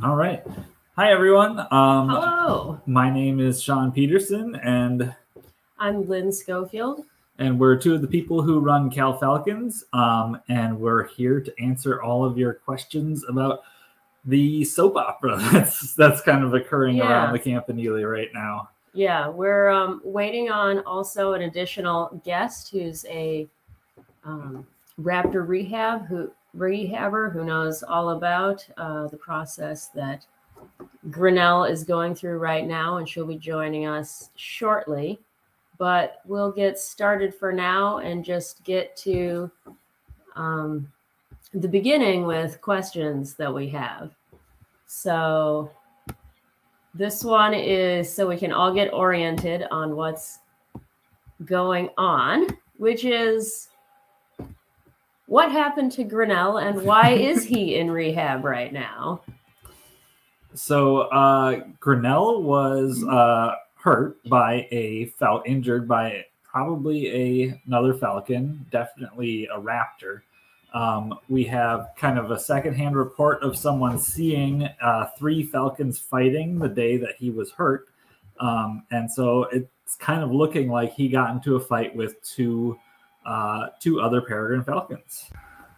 All right. Hi, everyone. Um, Hello, my name is Sean Peterson, and I'm Lynn Schofield. and we're two of the people who run Cal Falcons. Um, and we're here to answer all of your questions about the soap opera that's that's kind of occurring Yeah. around the Campanile right now. Yeah, we're um, waiting on also an additional guest who's a um, raptor rehab who rehabber who knows all about uh, the process that Grinnell is going through right now, and she'll be joining us shortly. But we'll get started for now and just get to um, the beginning with questions that we have. So this one is so we can all get oriented on what's going on, which is what happened to Grinnell and why is he in rehab right now? So uh, Grinnell was uh, hurt by a fal injured by probably a, another falcon, definitely a raptor. Um, we have kind of a secondhand report of someone seeing uh, three falcons fighting the day that he was hurt, um, and so it's kind of looking like he got into a fight with two uh, two other peregrine falcons.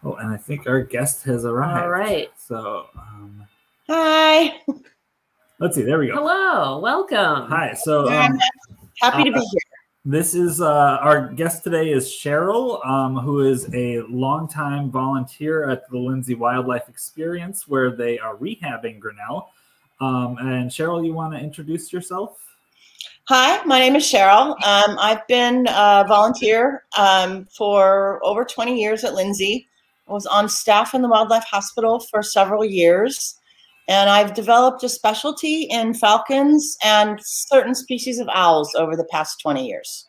Oh, and I think our guest has arrived. All right. So um, Hi. let's see. There we go. Hello, welcome. Hi. So um, happy to be uh, here. this is uh, our guest today is Cheryl, um, who is a longtime volunteer at the Lindsay Wildlife Experience, where they are rehabbing Grinnell. Um, and Cheryl, you want to introduce yourself? Hi, my name is Cheryl. Um, I've been a volunteer um, for over 20 years at Lindsay. I was on staff in the Wildlife Hospital for several years, and I've developed a specialty in falcons and certain species of owls over the past 20 years.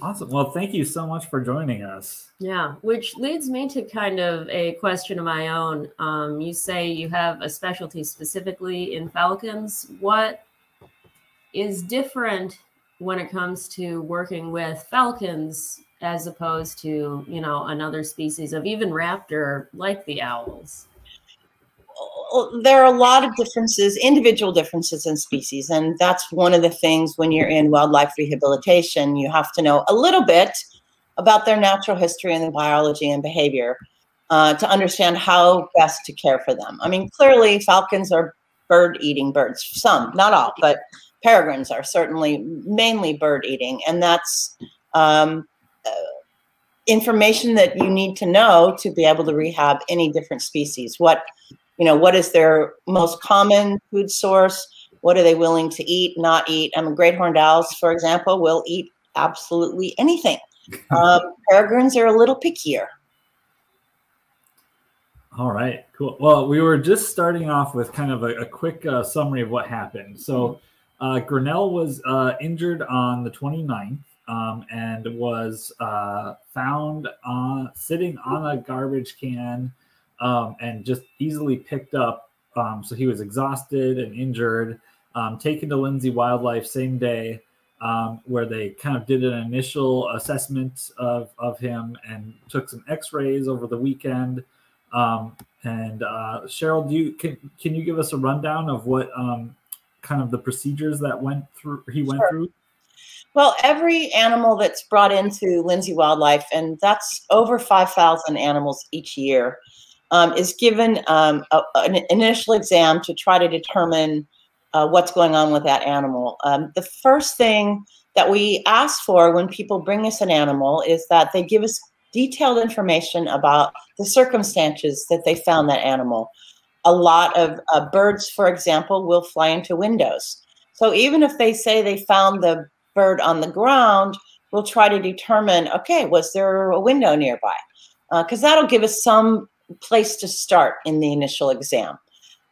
Awesome. Well, thank you so much for joining us. Yeah, which leads me to kind of a question of my own. Um, you say you have a specialty specifically in falcons. What is different when it comes to working with falcons as opposed to, you know, another species of even raptor like the owls? there are a lot of differences, individual differences in species, and that's one of the things when you're in wildlife rehabilitation, you have to know a little bit about their natural history and their biology and behavior uh, to understand how best to care for them. I mean, clearly, falcons are bird-eating birds. Some, not all, but peregrines are certainly mainly bird-eating, and that's um, uh, information that you need to know to be able to rehab any different species. What you know, what is their most common food source? What are they willing to eat, not eat? I mean, great horned owls, for example, will eat absolutely anything. Um, peregrines are a little pickier. All right, cool. Well, we were just starting off with kind of a, a quick uh, summary of what happened. So, uh, Grinnell was uh, injured on the 29th um, and was uh, found on, sitting on a garbage can um, and just easily picked up. Um, so he was exhausted and injured, um, taken to Lindsay Wildlife same day, um, where they kind of did an initial assessment of, of him and took some x-rays over the weekend. Um, and uh, Cheryl, do you can can you give us a rundown of what kind of the procedures that went through he went Sure. through? Well, every animal that's brought into Lindsay Wildlife, and that's over 5,000 animals each year, um, is given um, a, an initial exam to try to determine uh, what's going on with that animal. Um, the first thing that we ask for when people bring us an animal is that they give us detailed information about the circumstances that they found that animal. A lot of uh, birds, for example, will fly into windows. So even if they say they found the bird on the ground, we'll try to determine okay, was there a window nearby? Because that'll give us some place to start in the initial exam.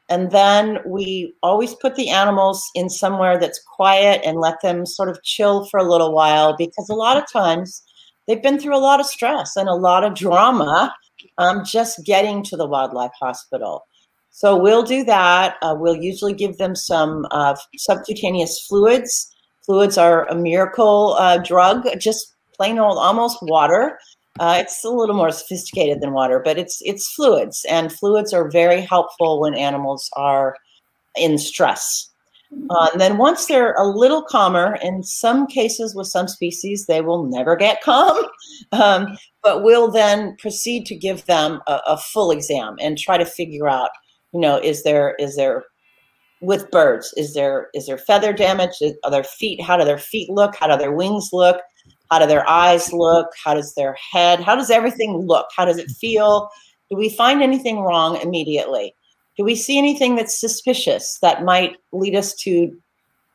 And then we always put the animals in somewhere that's quiet and let them sort of chill for a little while because a lot of times they've been through a lot of stress and a lot of drama um, just getting to the wildlife hospital. So we'll do that. Uh, we'll usually give them some uh, subcutaneous fluids. Fluids are a miracle uh, drug, just plain old, almost water Uh, it's a little more sophisticated than water, but it's it's fluids, and fluids are very helpful when animals are in stress. Uh, and then once they're a little calmer, in some cases with some species, they will never get calm, um, but we'll then proceed to give them a, a, full exam and try to figure out, you know, is there is there with birds, is there is there feather damage? Are their feet? How do their feet look? How do their wings look? How do their eyes look? How does their head? How does everything look? How does it feel? Do we find anything wrong immediately? Do we see anything that's suspicious that might lead us to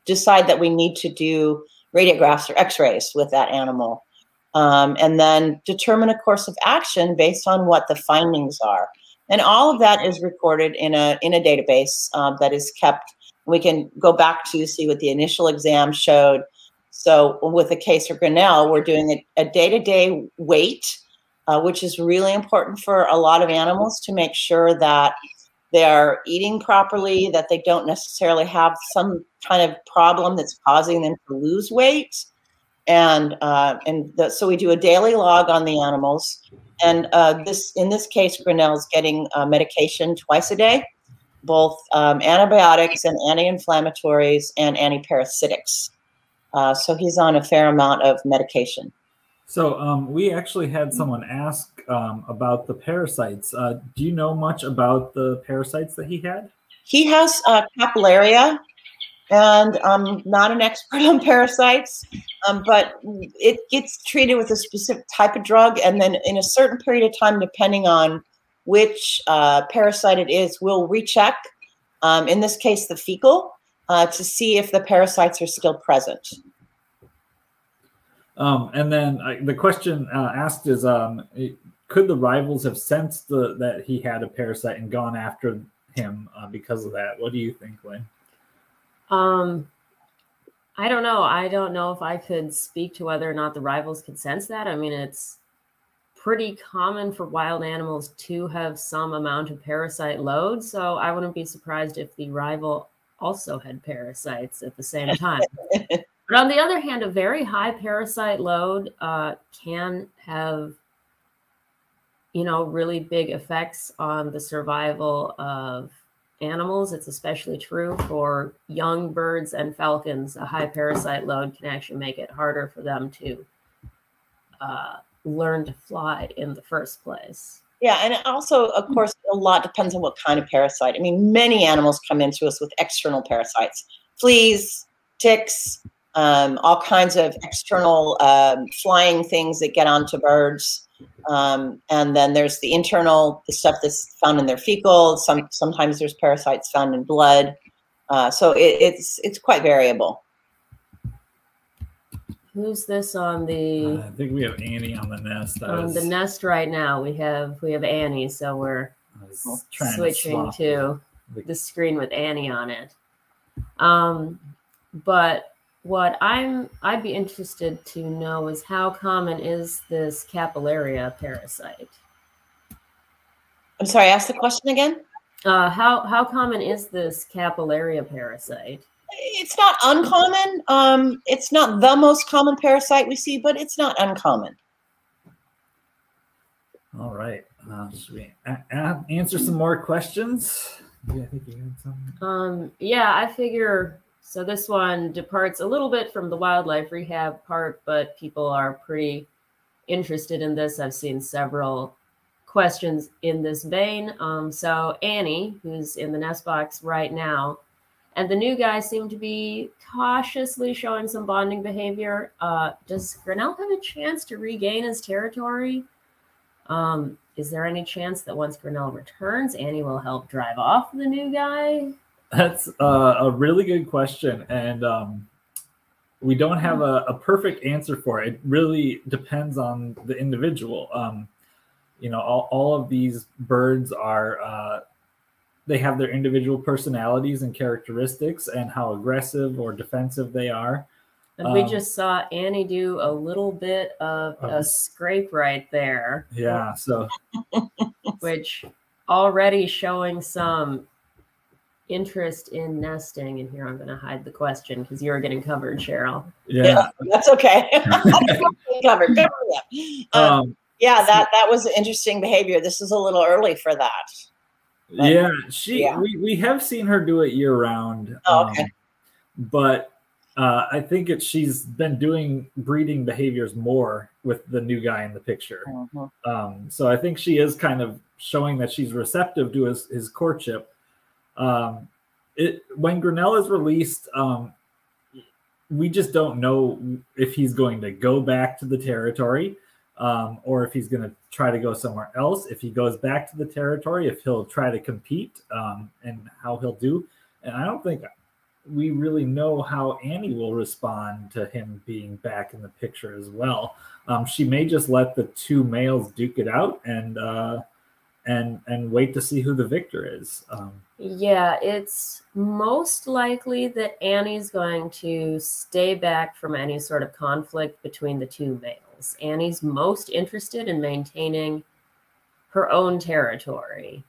decide that we need to do radiographs or x-rays with that animal? Um, and then determine a course of action based on what the findings are. And all of that is recorded in a, in a database um, that is kept. We can go back to see what the initial exam showed, so with the case of Grinnell, we're doing a, day-to-day weight, uh, which is really important for a lot of animals to make sure that they're eating properly, that they don't necessarily have some kind of problem that's causing them to lose weight. And uh, and the, so we do a daily log on the animals. And uh, this in this case, Grinnell's getting uh, medication twice a day, both um, antibiotics and anti-inflammatories and antiparasitics. Uh, so he's on a fair amount of medication. So um, we actually had someone ask um, about the parasites. Uh, do you know much about the parasites that he had? He has uh, capillaria, and I'm not an expert on parasites, um, but it gets treated with a specific type of drug, and then in a certain period of time, depending on which uh, parasite it is, we'll recheck. Um, in this case, the fecal, uh, to see if the parasites are still present. Um, and then uh, the question uh, asked is, um, could the rivals have sensed the, that he had a parasite and gone after him uh, because of that? What do you think, Lynn? Um, I don't know. I don't know if I could speak to whether or not the rivals could sense that. I mean, it's pretty common for wild animals to have some amount of parasite load, so I wouldn't be surprised if the rival also had parasites at the same time. but on the other hand, a very high parasite load uh, can have, you know, really big effects on the survival of animals. It's especially true for young birds and falcons. A high parasite load can actually make it harder for them to uh, learn to fly in the first place. Yeah, and also, of course, a lot depends on what kind of parasite. I mean, many animals come into us with external parasites, fleas, ticks, um, all kinds of external um, flying things that get onto birds. Um, and then there's the internal, the stuff that's found in their fecal. Some sometimes there's parasites found in blood. Uh, so it, it's it's quite variable. Who's this on the? Uh, I think we have Annie on the nest. on was, the nest right now. We have we have Annie, so we're switching to, to the, the screen with Annie on it. Um, but what I'm I'd be interested to know is how common is this capillaria parasite? I'm sorry, ask the question again. Uh, how how common is this capillaria parasite? it's not uncommon. Um, it's not the most common parasite we see, but it's not uncommon. All right. Uh, should we a- a- answer some more questions? Yeah, I think you had some. Um, yeah, I figure. So this one departs a little bit from the wildlife rehab part, but people are pretty interested in this. I've seen several questions in this vein. Um, so Annie, who's in the nest box right now, and the new guy seem to be cautiously showing some bonding behavior. Uh, does Grinnell have a chance to regain his territory? Um, is there any chance that once Grinnell returns, Annie will help drive off the new guy? That's uh, a really good question. And um, we don't have a, a, perfect answer for it. It really depends on the individual. Um, you know, all, all of these birds are uh, they have their individual personalities and characteristics and how aggressive or defensive they are. And um, we just saw Annie do a little bit of a scrape right there. Yeah, so which already showing some interest in nesting. And here I'm going to hide the question because you're getting covered, Cheryl. Yeah, yeah that's okay. covered. Um, Yeah, that that was interesting behavior. This is a little early for that. But, yeah, she yeah. We, we have seen her do it year round. Oh, okay. Um, but uh, I think it, she's been doing breeding behaviors more with the new guy in the picture. Mm-hmm. Um, so I think she is kind of showing that she's receptive to his, his courtship. Um, it when Grinnell is released, um, we just don't know if he's going to go back to the territory um, or if he's going to try to go somewhere else. If he goes back to the territory, if he'll try to compete um, and how he'll do. And I don't think we really know how Annie will respond to him being back in the picture as well. Um, she may just let the two males duke it out and uh, and and wait to see who the victor is. Um, yeah, it's most likely that Annie's going to stay back from any sort of conflict between the two males. Annie's most interested in maintaining her own territory.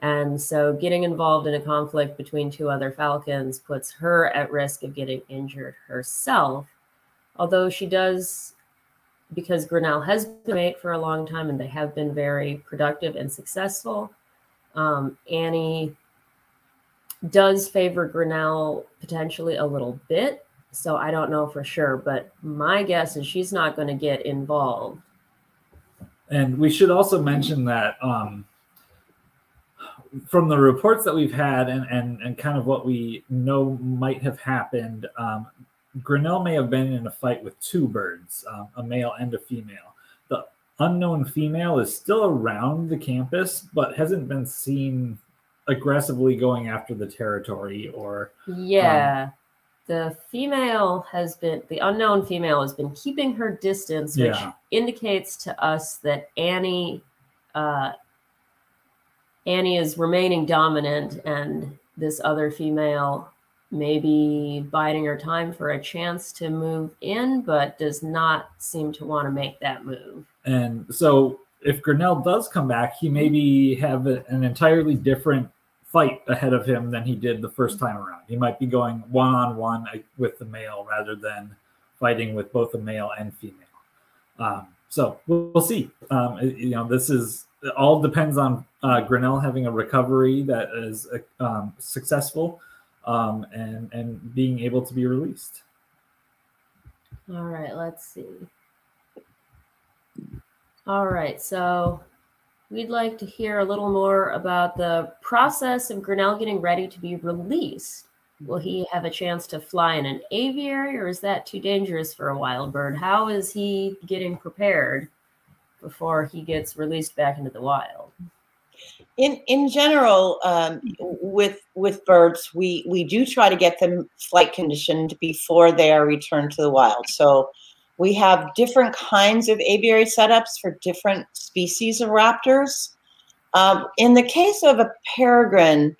And so getting involved in a conflict between two other falcons puts her at risk of getting injured herself. Although she does, because Grinnell has been mate for a long time and they have been very productive and successful, um, Annie does favor Grinnell potentially a little bit. So I don't know for sure, but my guess is she's not going to get involved. And we should also mention that um, from the reports that we've had and, and, and kind of what we know might have happened, um, Grinnell may have been in a fight with two birds, um, a male and a female. The unknown female is still around the campus, but hasn't been seen aggressively going after the territory or. Yeah. Um, the female has been, the unknown female has been keeping her distance, which yeah. indicates to us that Annie uh, Annie is remaining dominant, and this other female may be biding her time for a chance to move in, but does not seem to want to make that move. And so, if Grinnell does come back, he maybe have an entirely different fight ahead of him than he did the first time around. He might be going one on one with the male rather than fighting with both the male and female. Um, so we'll, we'll see. Um, you know, this is all depends on uh, Grinnell having a recovery that is um, successful um, and and being able to be released. All right, let's see. All right, so we'd like to hear a little more about the process of Grinnell getting ready to be released. Will he have a chance to fly in an aviary, or is that too dangerous for a wild bird? How is he getting prepared before he gets released back into the wild? In in general, um, with with birds, we we do try to get them flight conditioned before they are returned to the wild. So we have different kinds of aviary setups for different species of raptors. Um, in the case of a peregrine,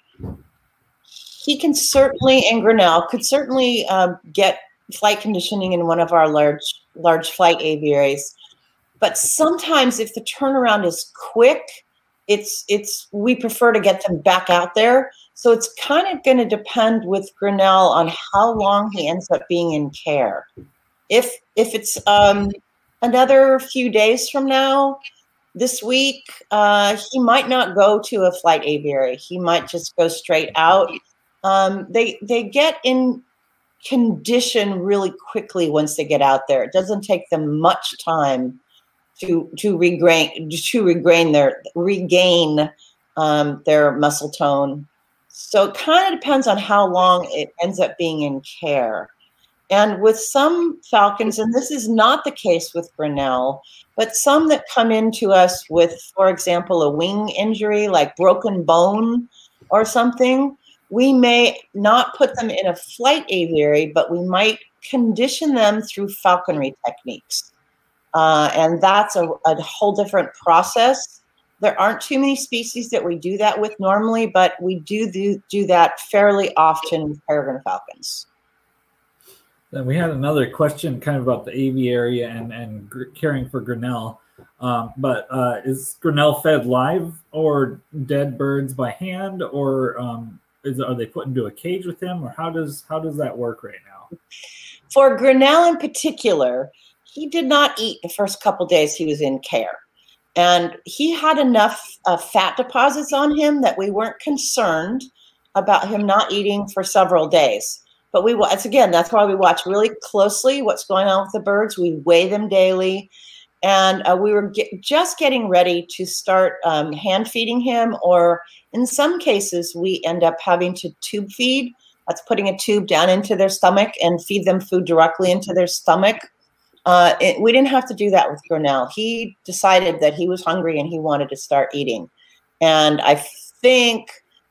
he can certainly, and Grinnell could certainly um, get flight conditioning in one of our large large flight aviaries. But sometimes if the turnaround is quick, it's it's we prefer to get them back out there. So it's kind of going to depend with Grinnell on how long he ends up being in care. If if it's um, another few days from now, this week, uh, he might not go to a flight aviary. He might just go straight out. Um, they they get in condition really quickly once they get out there. It doesn't take them much time to to regain to regain their regain um, their muscle tone. So it kind of depends on how long it ends up being in care. And with some falcons, and this is not the case with Grinnell, but some that come into us with, for example, a wing injury like broken bone or something, we may not put them in a flight aviary, but we might condition them through falconry techniques. Uh, and that's a, a whole different process. There aren't too many species that we do that with normally, but we do do, do that fairly often with peregrine falcons. Then we had another question kind of about the aviary and, and caring for Grinnell. Um, but uh, is Grinnell fed live or dead birds by hand, or um, is, are they put into a cage with him, or how does how does that work right now? For Grinnell in particular, he did not eat the first couple days he was in care. And he had enough uh, fat deposits on him that we weren't concerned about him not eating for several days. But we, it's again, that's why we watch really closely what's going on with the birds. We weigh them daily. And uh, we were get, just getting ready to start um, hand feeding him, or in some cases, we end up having to tube feed. That's putting a tube down into their stomach and feed them food directly into their stomach. Uh, it, we didn't have to do that with Grinnell. He decided that he was hungry and he wanted to start eating. And I think,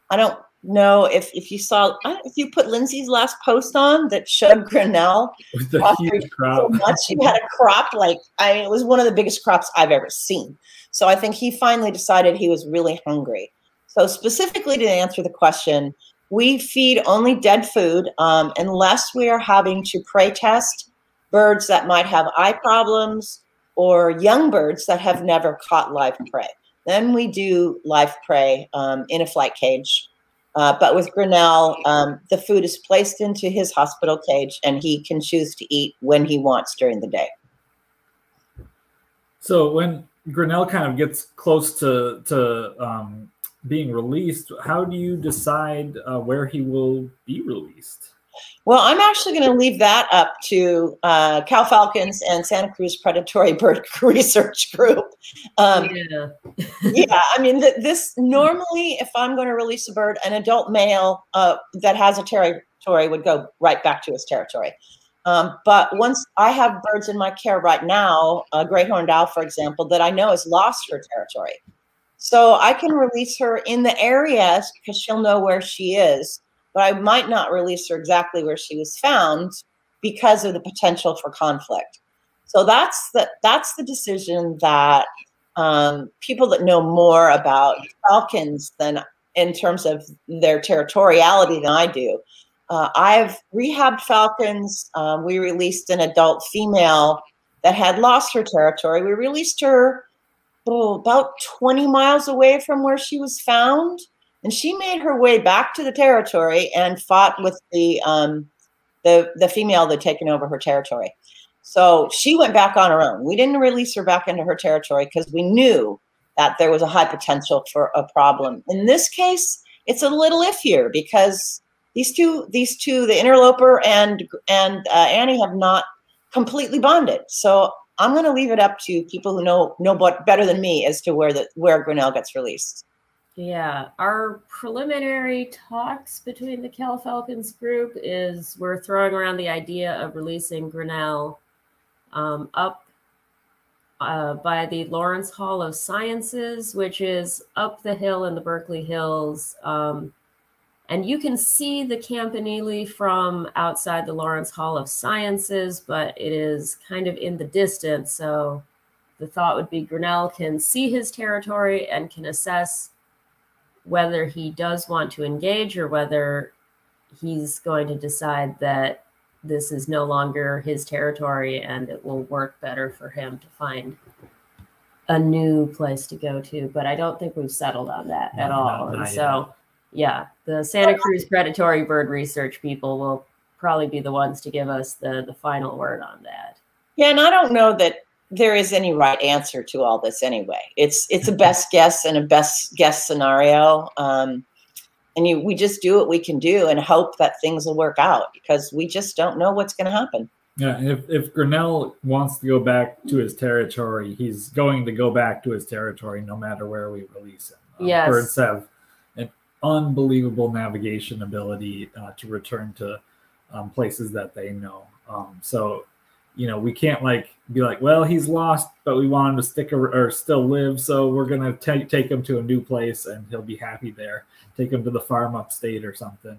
I don't know if, if you saw, if you put Lindsay's last post on that showed Grinnell. With the huge crop. So much. He had a crop like, I mean, it was one of the biggest crops I've ever seen. So I think he finally decided he was really hungry. So specifically to answer the question, we feed only dead food um, unless we are having to prey test birds that might have eye problems or young birds that have never caught live prey. Then we do live prey um, in a flight cage. Uh, but with Grinnell, um, the food is placed into his hospital cage and he can choose to eat when he wants during the day. So when Grinnell kind of gets close to, to um, being released, how do you decide uh, where he will be released? Well, I'm actually going to leave that up to uh, Cal Falcons and Santa Cruz Predatory Bird Research Group. Um, yeah. yeah, I mean, th- this normally, if I'm going to release a bird, an adult male uh, that has a territory would go right back to his territory. Um, but once I have birds in my care right now, a great horned owl, for example, that I know has lost her territory. So I can release her in the areas because she'll know where she is but I might not release her exactly where she was found because of the potential for conflict. So that's the that's the decision that um, people that know more about falcons than in terms of their territoriality than I do. Uh, I've rehabbed falcons. Um, we released an adult female that had lost her territory. We released her oh, about 20 miles away from where she was found and she made her way back to the territory and fought with the um, the the female that had taken over her territory. So she went back on her own. We didn't release her back into her territory because we knew that there was a high potential for a problem. In this case, it's a little iffier because these two, these two, the interloper and and uh, Annie have not completely bonded. So I'm going to leave it up to people who know know better than me as to where the where Grinnell gets released. Yeah, our preliminary talks between the Cal Falcons group is we're throwing around the idea of releasing Grinnell um, up uh, by the Lawrence Hall of Sciences, which is up the hill in the Berkeley Hills. Um, and you can see the campanile from outside the Lawrence Hall of Sciences, but it is kind of in the distance. So the thought would be Grinnell can see his territory and can assess whether he does want to engage or whether he's going to decide that this is no longer his territory and it will work better for him to find a new place to go to. But I don't think we've settled on that no, at all. and so, yeah, the Santa Cruz predatory bird research people will probably be the ones to give us the the final word on that. Yeah, and I don't know that there is any right answer to all this anyway. It's it's a best guess and a best guess scenario. Um, and you, we just do what we can do and hope that things will work out because we just don't know what's going to happen. Yeah, if, if Grinnell wants to go back to his territory, he's going to go back to his territory no matter where we release him. Um, yes. Birds have an unbelievable navigation ability uh, to return to um, places that they know. Um, so you know, we can't like be like, well, he's lost, but we want him to stick or, or still live, so we're gonna take take him to a new place and he'll be happy there. Take him to the farm upstate or something.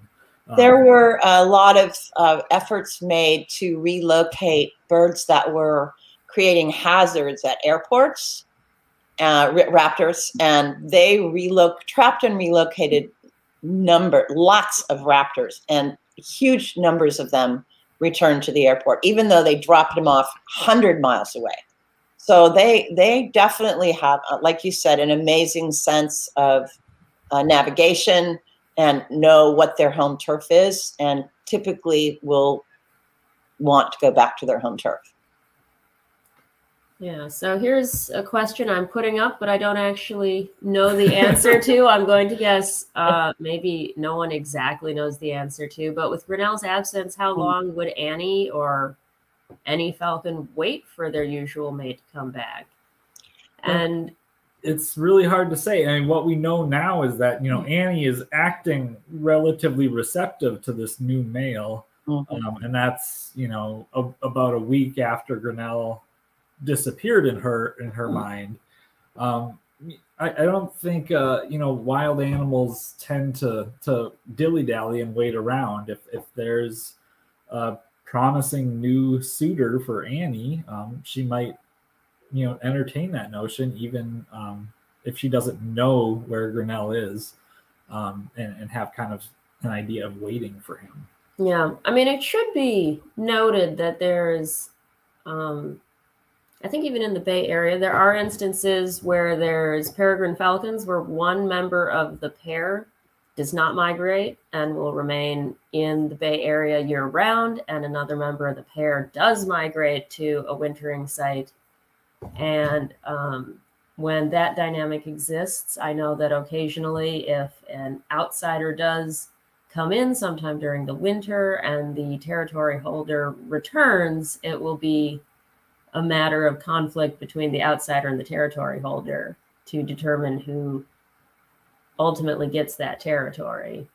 There um, were a lot of uh, efforts made to relocate birds that were creating hazards at airports, uh, raptors, and they reloc trapped and relocated number lots of raptors and huge numbers of them return to the airport, even though they dropped him off 100 miles away. So they they definitely have, uh, like you said, an amazing sense of uh, navigation and know what their home turf is, and typically will want to go back to their home turf. Yeah, so here's a question I'm putting up, but I don't actually know the answer to. I'm going to guess uh, maybe no one exactly knows the answer to, but with Grinnell's absence, how hmm. long would Annie or any falcon wait for their usual mate to come back? And it's really hard to say. I mean, what we know now is that you know hmm. Annie is acting relatively receptive to this new male, mm-hmm. um, and that's you know a, about a week after Grinnell disappeared in her in her mm. mind. Um, I, I, don't think uh, you know wild animals tend to to dilly dally and wait around. If if there's a promising new suitor for Annie, um, she might you know entertain that notion even um, if she doesn't know where Grinnell is, um, and, and have kind of an idea of waiting for him. Yeah, I mean, it should be noted that there is um, I think even in the Bay Area, there are instances where there's peregrine falcons where one member of the pair does not migrate and will remain in the Bay Area year round, and another member of the pair does migrate to a wintering site. And um, when that dynamic exists, I know that occasionally, if an outsider does come in sometime during the winter and the territory holder returns, it will be a matter of conflict between the outsider and the territory holder to determine who ultimately gets that territory.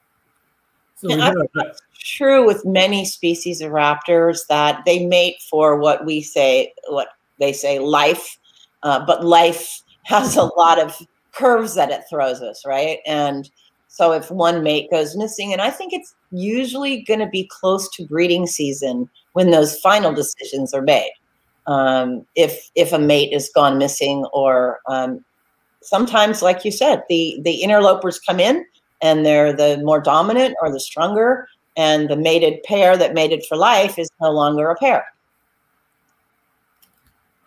So that's true with many species of raptors that they mate for what we say, what they say, life, uh, but life has a lot of curves that it throws us, right? And so if one mate goes missing, and I think it's usually going to be close to breeding season when those final decisions are made um, if if a mate is gone missing or um, sometimes like you said the the interlopers come in and they're the more dominant or the stronger and the mated pair that mated for life is no longer a pair.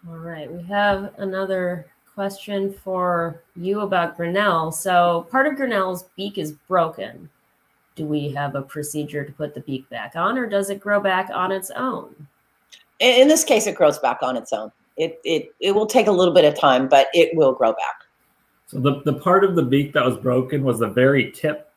All right we have another question for you about grinnell. So part of grinnell's beak is broken. Do we have a procedure to put the beak back on or does it grow back on its own in this case, it grows back on its own. It, it, it will take a little bit of time, but it will grow back. So the, the part of the beak that was broken was the very tip,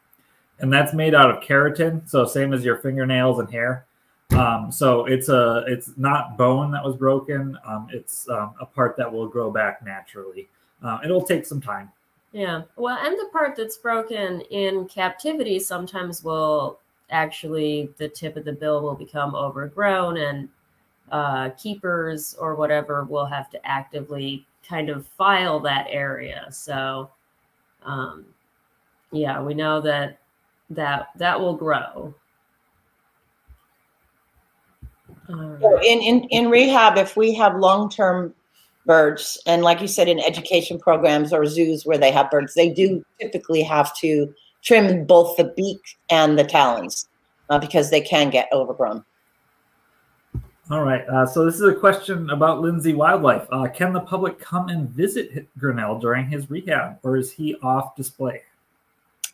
and that's made out of keratin. So same as your fingernails and hair. Um, so it's a it's not bone that was broken. Um, it's um, a part that will grow back naturally. Uh, it'll take some time. Yeah. Well, and the part that's broken in captivity sometimes will actually the tip of the bill will become overgrown and uh, keepers or whatever will have to actively kind of file that area. So, um, yeah, we know that that that will grow. So in, in in rehab, if we have long term birds, and like you said, in education programs or zoos where they have birds, they do typically have to trim both the beak and the talons uh, because they can get overgrown. All right. Uh, so this is a question about Lindsay Wildlife. Uh, can the public come and visit Grinnell during his rehab, or is he off display?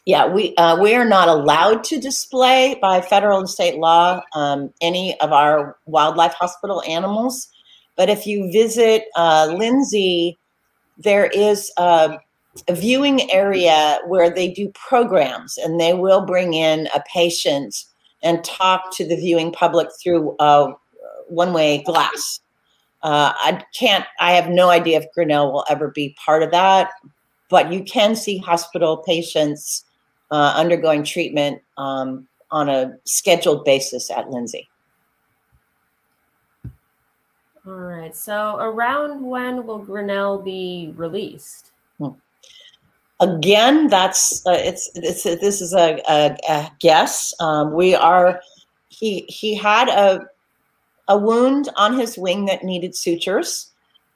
Yeah, we uh, we are not allowed to display by federal and state law um, any of our wildlife hospital animals. But if you visit uh, Lindsay, there is a, a viewing area where they do programs, and they will bring in a patient and talk to the viewing public through a one way glass. Uh, I can't, I have no idea if Grinnell will ever be part of that, but you can see hospital patients uh, undergoing treatment um, on a scheduled basis at Lindsay. All right. So, around when will Grinnell be released? Hmm. Again, that's uh, it's it's this is a, a, a guess. Um, we are he he had a a wound on his wing that needed sutures,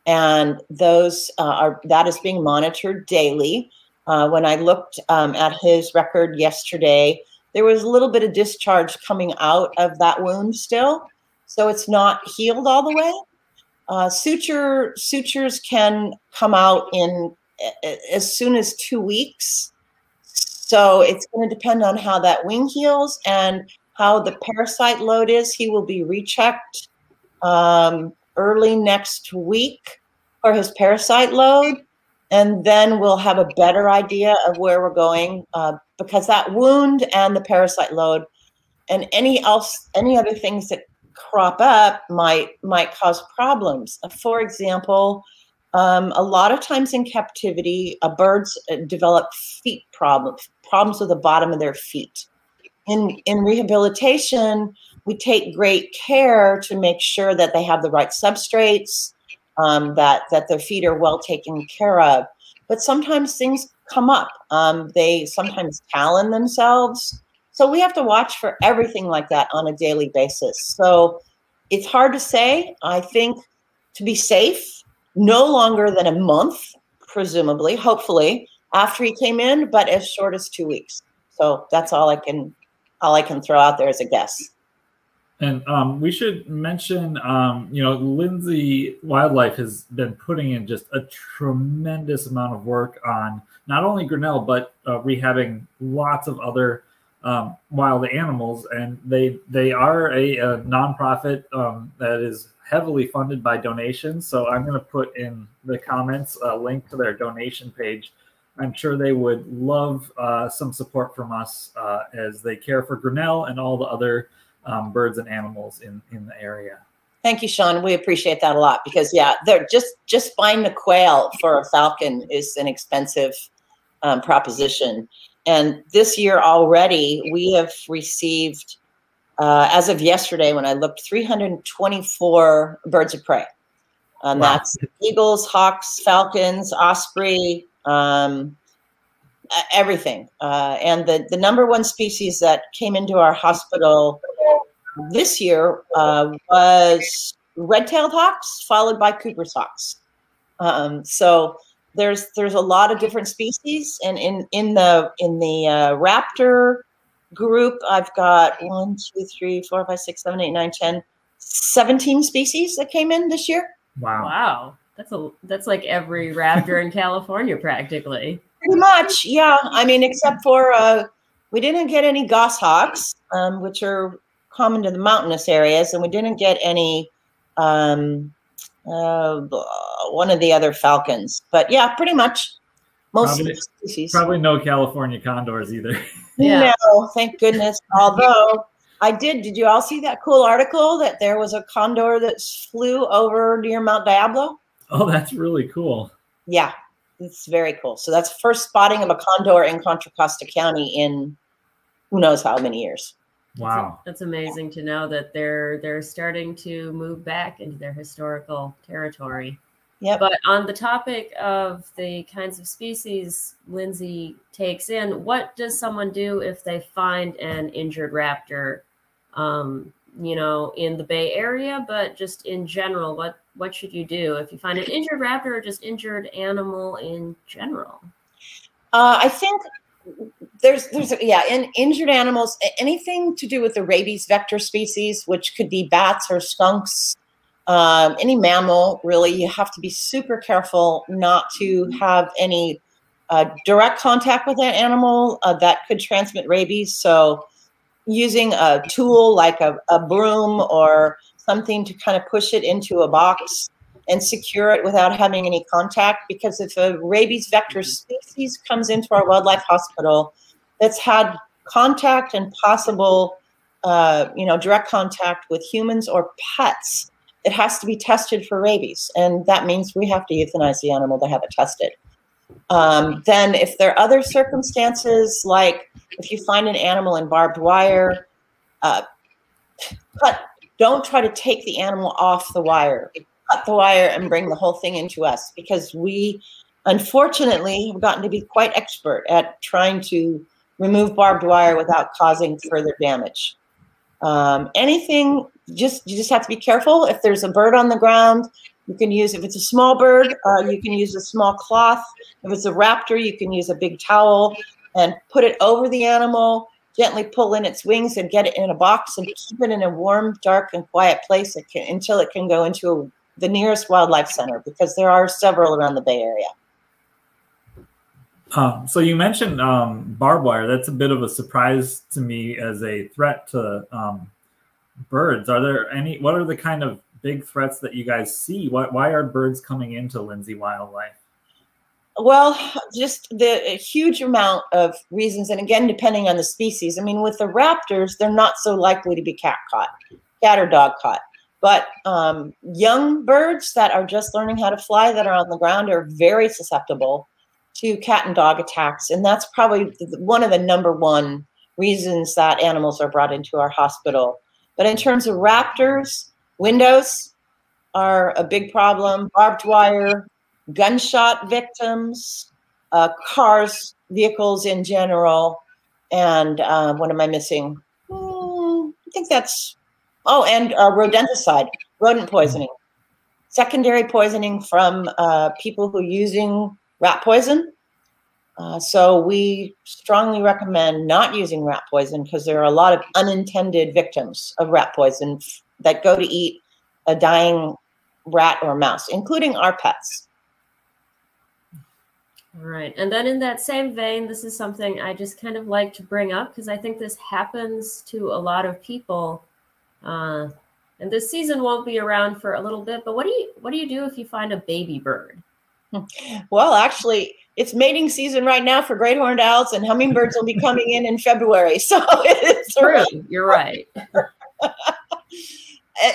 and those uh, are that is being monitored daily. Uh, when I looked um, at his record yesterday, there was a little bit of discharge coming out of that wound still, so it's not healed all the way. Uh, suture sutures can come out in as soon as two weeks. So it's going to depend on how that wing heals and how the parasite load is. He will be rechecked um, early next week for his parasite load, and then we'll have a better idea of where we're going uh, because that wound and the parasite load and any else any other things that crop up might might cause problems. For example, um, a lot of times in captivity, birds uh, develop feet problems, problems with the bottom of their feet. In in rehabilitation, we take great care to make sure that they have the right substrates, um, that that their feet are well taken care of. But sometimes things come up. Um, they sometimes talon themselves. So we have to watch for everything like that on a daily basis. So it's hard to say. I think to be safe, no longer than a month, presumably, hopefully, after he came in, but as short as two weeks. So that's all I can all I can throw out there is a guess. And um, we should mention, um, you know, Lindsay Wildlife has been putting in just a tremendous amount of work on not only Grinnell, but uh, rehabbing lots of other um, wild animals, and they they are a, a nonprofit um, that is heavily funded by donations. So I'm going to put in the comments a link to their donation page. I'm sure they would love uh, some support from us uh, as they care for Grinnell and all the other um, birds and animals in in the area. Thank you, Sean. We appreciate that a lot because yeah, they're just just buying the quail for a falcon is an expensive um, proposition. And this year already, we have received, uh, as of yesterday, when I looked, 324 birds of prey. And wow. that's eagles, hawks, falcons, osprey, um, everything. Uh, and the, the number one species that came into our hospital this year uh, was red-tailed hawks, followed by Cooper's hawks. Um, so there's there's a lot of different species, and in in the in the uh, raptor group, I've got one, two, three, four, five, six, seven, eight, nine, ten, 17 species that came in this year. Wow. Wow. That's a that's like every raptor in California practically. Pretty much, yeah. I mean, except for uh, we didn't get any goshawks, um, which are common to the mountainous areas, and we didn't get any um, uh, one of the other falcons. But yeah, pretty much most probably, species. Probably no California condors either. yeah. No, thank goodness. Although I did, did you all see that cool article that there was a condor that flew over near Mount Diablo? Oh, that's really cool. Yeah, it's very cool. So that's first spotting of a condor in Contra Costa County in who knows how many years. Wow, that's, amazing to know that they're they're starting to move back into their historical territory. Yeah. But on the topic of the kinds of species Lindsay takes in, what does someone do if they find an injured raptor? Um, you know, in the Bay Area, but just in general, what what should you do if you find an injured raptor or just injured animal in general? Uh, I think there's there's yeah in injured animals anything to do with the rabies vector species which could be bats or skunks um, any mammal really you have to be super careful not to have any uh, direct contact with that animal uh, that could transmit rabies so using a tool like a, a broom or something to kind of push it into a box and secure it without having any contact. Because if a rabies vector species comes into our wildlife hospital that's had contact and possible, uh, you know, direct contact with humans or pets, it has to be tested for rabies. And that means we have to euthanize the animal to have it tested. Um, then, if there are other circumstances, like if you find an animal in barbed wire, uh, cut, don't try to take the animal off the wire cut the wire and bring the whole thing into us because we unfortunately have gotten to be quite expert at trying to remove barbed wire without causing further damage. Um, anything, just you just have to be careful. If there's a bird on the ground, you can use, if it's a small bird, uh, you can use a small cloth. If it's a raptor, you can use a big towel and put it over the animal, gently pull in its wings and get it in a box and keep it in a warm, dark, and quiet place can, until it can go into a the nearest wildlife center because there are several around the Bay Area. Um, so you mentioned um, barbed wire. That's a bit of a surprise to me as a threat to um, birds. Are there any? What are the kind of big threats that you guys see? Why, why are birds coming into Lindsay Wildlife? Well, just the huge amount of reasons, and again, depending on the species. I mean, with the raptors, they're not so likely to be cat caught, cat or dog caught. But um, young birds that are just learning how to fly that are on the ground are very susceptible to cat and dog attacks, and that's probably one of the number one reasons that animals are brought into our hospital. But in terms of raptors, windows are a big problem. Barbed wire, gunshot victims, uh, cars, vehicles in general, and uh, what am I missing? Hmm, I think that's, oh, and uh, rodenticide, rodent poisoning. Secondary poisoning from uh, people who are using rat poison. Uh, so we strongly recommend not using rat poison because there are a lot of unintended victims of rat poison that go to eat a dying rat or mouse, including our pets. Right. And then in that same vein, this is something I just kind of like to bring up because I think this happens to a lot of people. Uh, and this season won't be around for a little bit, but what do you what do you do if you find a baby bird? Well, actually, it's mating season right now for great horned owls, and hummingbirds will be coming in in February. So it's true. You're right. Eh,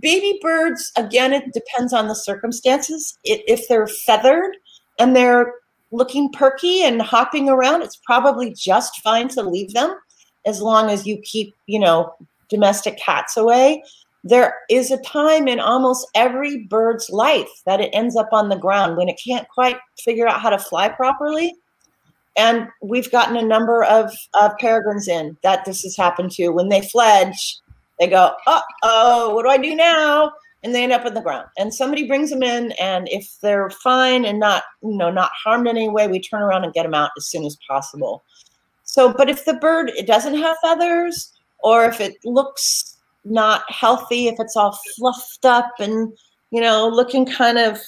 baby birds, again, it depends on the circumstances. It, if they're feathered and they're looking perky and hopping around, it's probably just fine to leave them as long as you keep, you know, domestic cats away. There is a time in almost every bird's life that it ends up on the ground when it can't quite figure out how to fly properly. And we've gotten a number of uh, peregrines in that this has happened to. When they fledge, they go, uh oh, what do I do now? and they end up in the ground. And somebody brings them in, and if they're fine and not, you know, not harmed in any way, we turn around and get them out as soon as possible. So, but if the bird it doesn't have feathers, or if it looks not healthy, if it's all fluffed up and you know looking kind of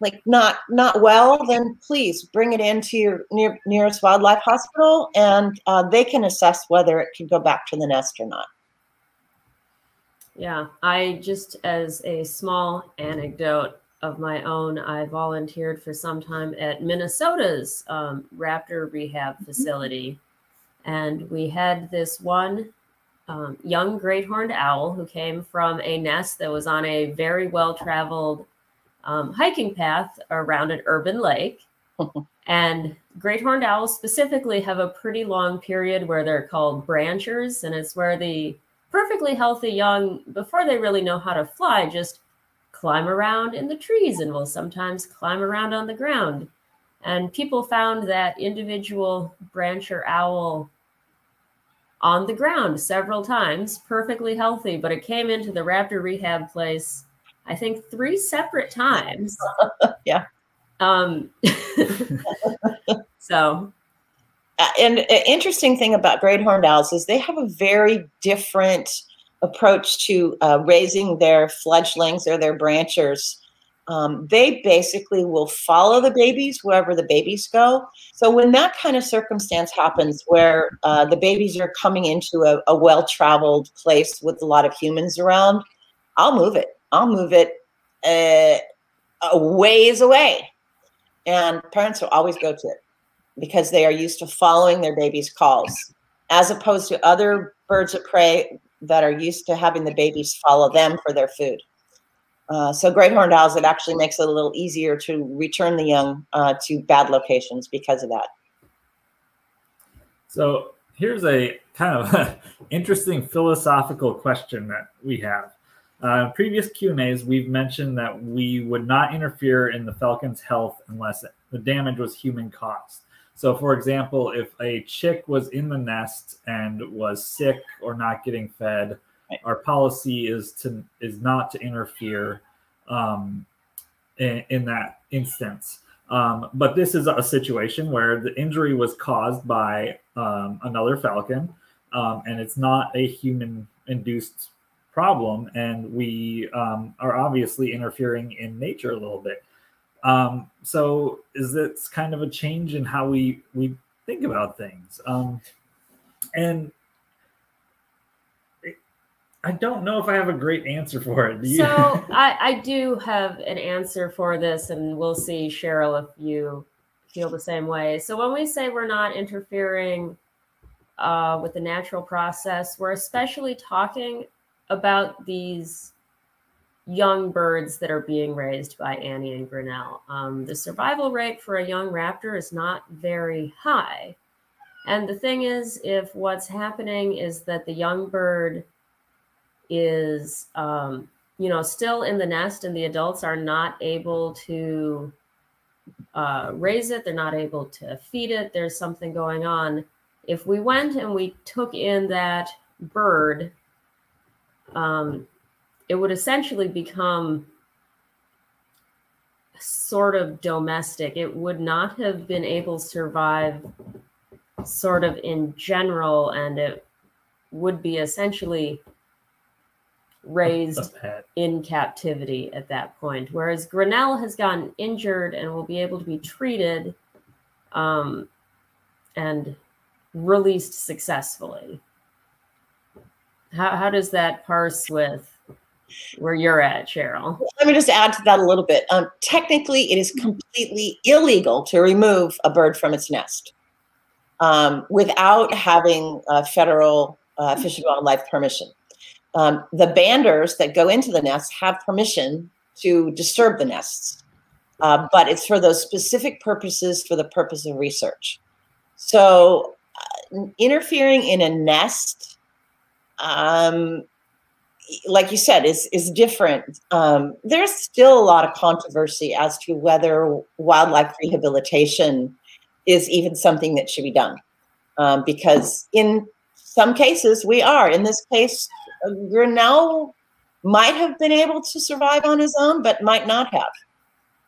like not not well, then please bring it into your near, nearest wildlife hospital, and uh, they can assess whether it can go back to the nest or not. Yeah, I just as a small anecdote of my own, I volunteered for some time at Minnesota's um, raptor rehab mm-hmm. facility. And we had this one um, young great horned owl who came from a nest that was on a very well traveled um, hiking path around an urban lake. and great horned owls specifically have a pretty long period where they're called branchers, and it's where the perfectly healthy young, before they really know how to fly, just climb around in the trees and will sometimes climb around on the ground. And people found that individual brancher owl on the ground several times, perfectly healthy, but it came into the raptor rehab place, I think, three separate times. yeah. Um, so and an interesting thing about great horned owls is they have a very different approach to uh, raising their fledglings or their branchers. Um, they basically will follow the babies wherever the babies go. So when that kind of circumstance happens, where uh, the babies are coming into a, a well-traveled place with a lot of humans around, I'll move it. I'll move it uh, a ways away, and parents will always go to it because they are used to following their baby's calls, as opposed to other birds of prey that are used to having the babies follow them for their food. Uh, so great horned owls, it actually makes it a little easier to return the young uh, to bad locations because of that. So here's a kind of interesting philosophical question that we have. Uh, previous Q&As, we've mentioned that we would not interfere in the falcon's health unless the damage was human caused. So, for example, if a chick was in the nest and was sick or not getting fed, our policy is to is not to interfere um, in, in, that instance. Um, but this is a situation where the injury was caused by um, another falcon, um, and it's not a human-induced problem, and we um, are obviously interfering in nature a little bit. Um, so is this kind of a change in how we we think about things? Um, and I don't know if I have a great answer for it. So I, I do have an answer for this, and we'll see, Cheryl, if you feel the same way. So when we say we're not interfering uh, with the natural process, we're especially talking about these young birds that are being raised by Annie and Grinnell. Um, the survival rate for a young raptor is not very high. And the thing is, if what's happening is that the young bird is, um, you know, still in the nest and the adults are not able to uh, raise it, they're not able to feed it, there's something going on. If we went and we took in that bird, um, it would essentially become sort of domestic. It would not have been able to survive sort of in general, and it would be essentially raised in captivity at that point. Whereas Grinnell has gotten injured and will be able to be treated um, and released successfully. How, how does that parse with where you're at, Cheryl? Let me just add to that a little bit. Um, technically, it is completely illegal to remove a bird from its nest um, without having a federal uh, Fish and Wildlife permission. Um, the banders that go into the nest have permission to disturb the nests, uh, but it's for those specific purposes for the purpose of research. So, uh, interfering in a nest um, like you said, is is different. Um, there's still a lot of controversy as to whether wildlife rehabilitation is even something that should be done, um, because in some cases we are. In this case, Grinnell might have been able to survive on his own, but might not have.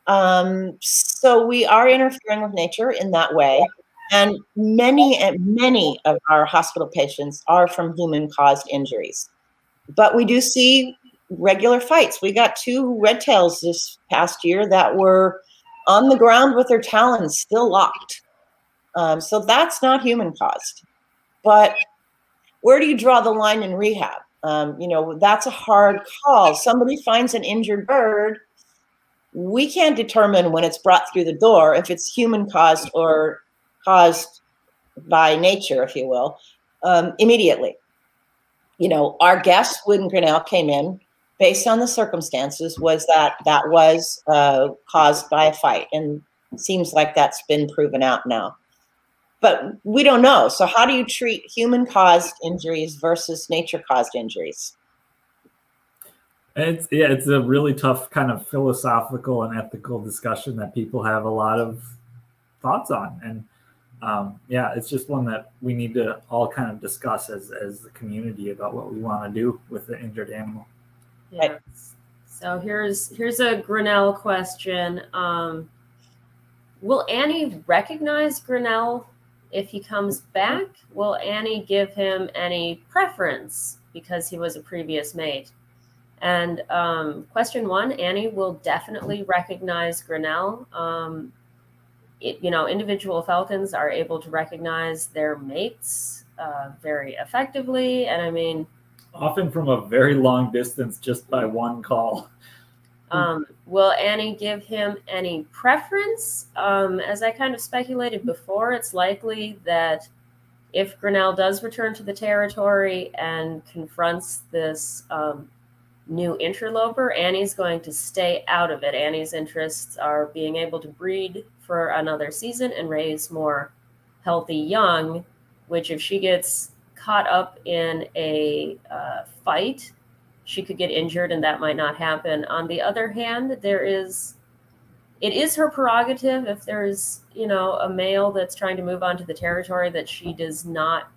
Um, so we are interfering with nature in that way. And many and many of our hospital patients are from human caused injuries but we do see regular fights. We got two red tails this past year that were on the ground with their talons still locked. Um, so that's not human caused. But where do you draw the line in rehab? Um, you know, that's a hard call. Somebody finds an injured bird. We can't determine when it's brought through the door if it's human caused or caused by nature, if you will, um, immediately you know, our guess when Grinnell came in, based on the circumstances, was that that was uh, caused by a fight, and seems like that's been proven out now. But we don't know. So, how do you treat human-caused injuries versus nature-caused injuries? It's yeah, it's a really tough kind of philosophical and ethical discussion that people have a lot of thoughts on, and um, yeah, it's just one that we need to all kind of discuss as as the community about what we want to do with the injured animal. Yeah. So here's here's a Grinnell question. Um, will Annie recognize Grinnell if he comes back? Will Annie give him any preference because he was a previous mate? And um, question one, Annie will definitely recognize Grinnell. Um, it, you know, individual falcons are able to recognize their mates uh, very effectively. And I mean, often from a very long distance just by one call. Um, will Annie give him any preference? Um, as I kind of speculated before, it's likely that if Grinnell does return to the territory and confronts this um, new interloper, Annie's going to stay out of it. Annie's interests are being able to breed for another season and raise more healthy young, which if she gets caught up in a uh, fight, she could get injured and that might not happen. On the other hand, there is it is her prerogative if there's, you know, a male that's trying to move onto the territory that she does not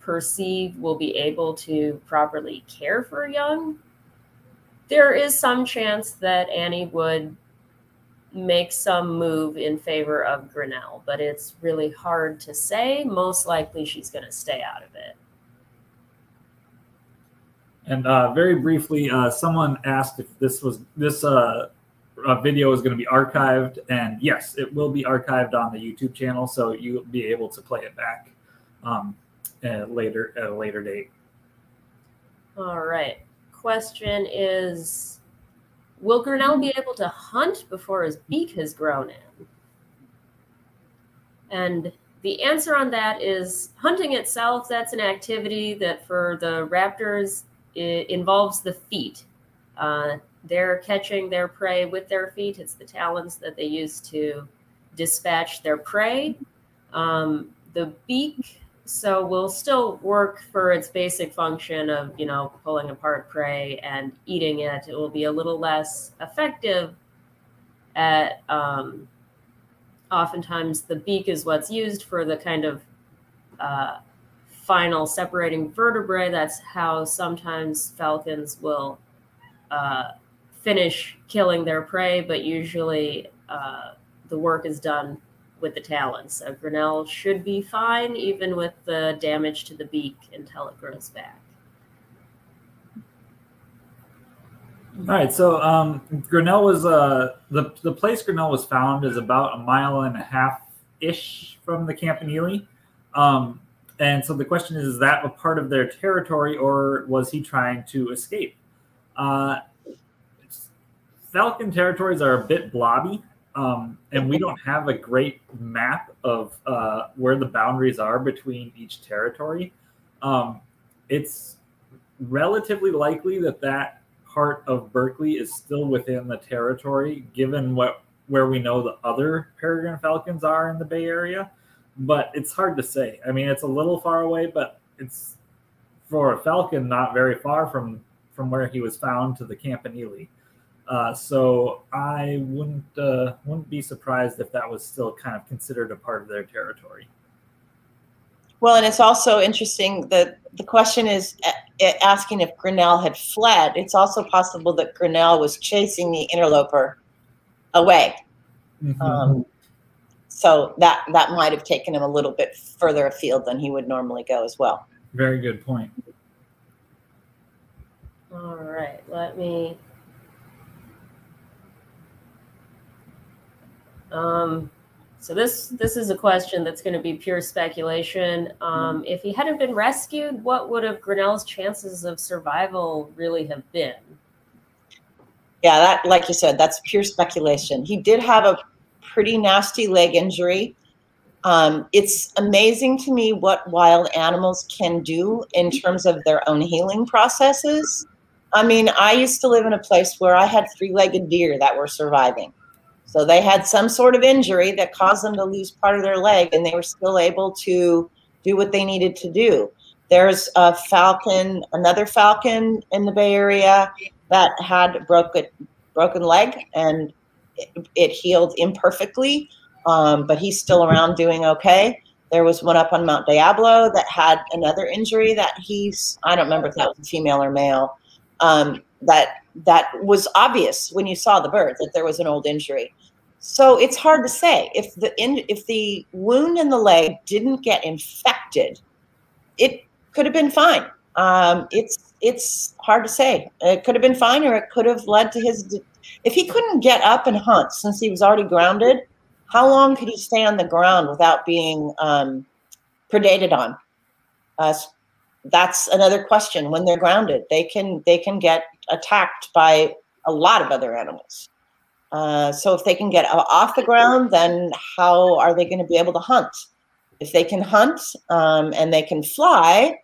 perceive will be able to properly care for young there is some chance that Annie would make some move in favor of Grinnell, but it's really hard to say. Most likely she's going to stay out of it. And uh, very briefly, uh, someone asked if this was this uh, video is going to be archived, and yes, it will be archived on the YouTube channel, so you'll be able to play it back um, at later at a later date. All right. Question is Will Grinnell be able to hunt before his beak has grown in? And the answer on that is hunting itself, that's an activity that for the raptors involves the feet. Uh, they're catching their prey with their feet. It's the talons that they use to dispatch their prey. Um, the beak, so will still work for its basic function of, you know, pulling apart prey and eating it. It will be a little less effective at um, oftentimes the beak is what's used for the kind of uh, final separating vertebrae. That's how sometimes falcons will uh, finish killing their prey, but usually uh, the work is done with the talons. So Grinnell should be fine, even with the damage to the beak until it grows back. All right, so um, Grinnell was uh, the the place Grinnell was found is about a mile and a half ish from the Campanile, um, and so the question is: Is that a part of their territory, or was he trying to escape? Uh, Falcon territories are a bit blobby, um, and we don't have a great map of uh, where the boundaries are between each territory. Um, it's relatively likely that that part of Berkeley is still within the territory, given what where we know the other peregrine falcons are in the Bay Area. But it's hard to say. I mean, it's a little far away, but it's for a falcon not very far from from where he was found to the Campanile. Uh, so I wouldn't uh, wouldn't be surprised if that was still kind of considered a part of their territory. Well, and it's also interesting that the question is asking if Grinnell had fled. It's also possible that Grinnell was chasing the interloper away. Mm-hmm. Um, so that that might have taken him a little bit further afield than he would normally go as well. Very good point. All right, let me. Um, so this this is a question that's going to be pure speculation. Um, if he hadn't been rescued, what would have Grinnell's chances of survival really have been? Yeah, that like you said, that's pure speculation. He did have a pretty nasty leg injury. Um, it's amazing to me what wild animals can do in terms of their own healing processes. I mean, I used to live in a place where I had three-legged deer that were surviving so they had some sort of injury that caused them to lose part of their leg, and they were still able to do what they needed to do. There's a falcon, another falcon in the Bay Area that had broken broken leg, and it, it healed imperfectly, um, but he's still around doing okay. There was one up on Mount Diablo that had another injury that he's I don't remember if that was female or male. Um, that that was obvious when you saw the bird that there was an old injury. So it's hard to say if the in, if the wound in the leg didn't get infected, it could have been fine. Um, it's it's hard to say. It could have been fine, or it could have led to his. If he couldn't get up and hunt since he was already grounded, how long could he stay on the ground without being um, predated on? Uh, that's another question. When they're grounded, they can they can get attacked by a lot of other animals. Uh, so if they can get off the ground, then how are they going to be able to hunt? If they can hunt um, and they can fly,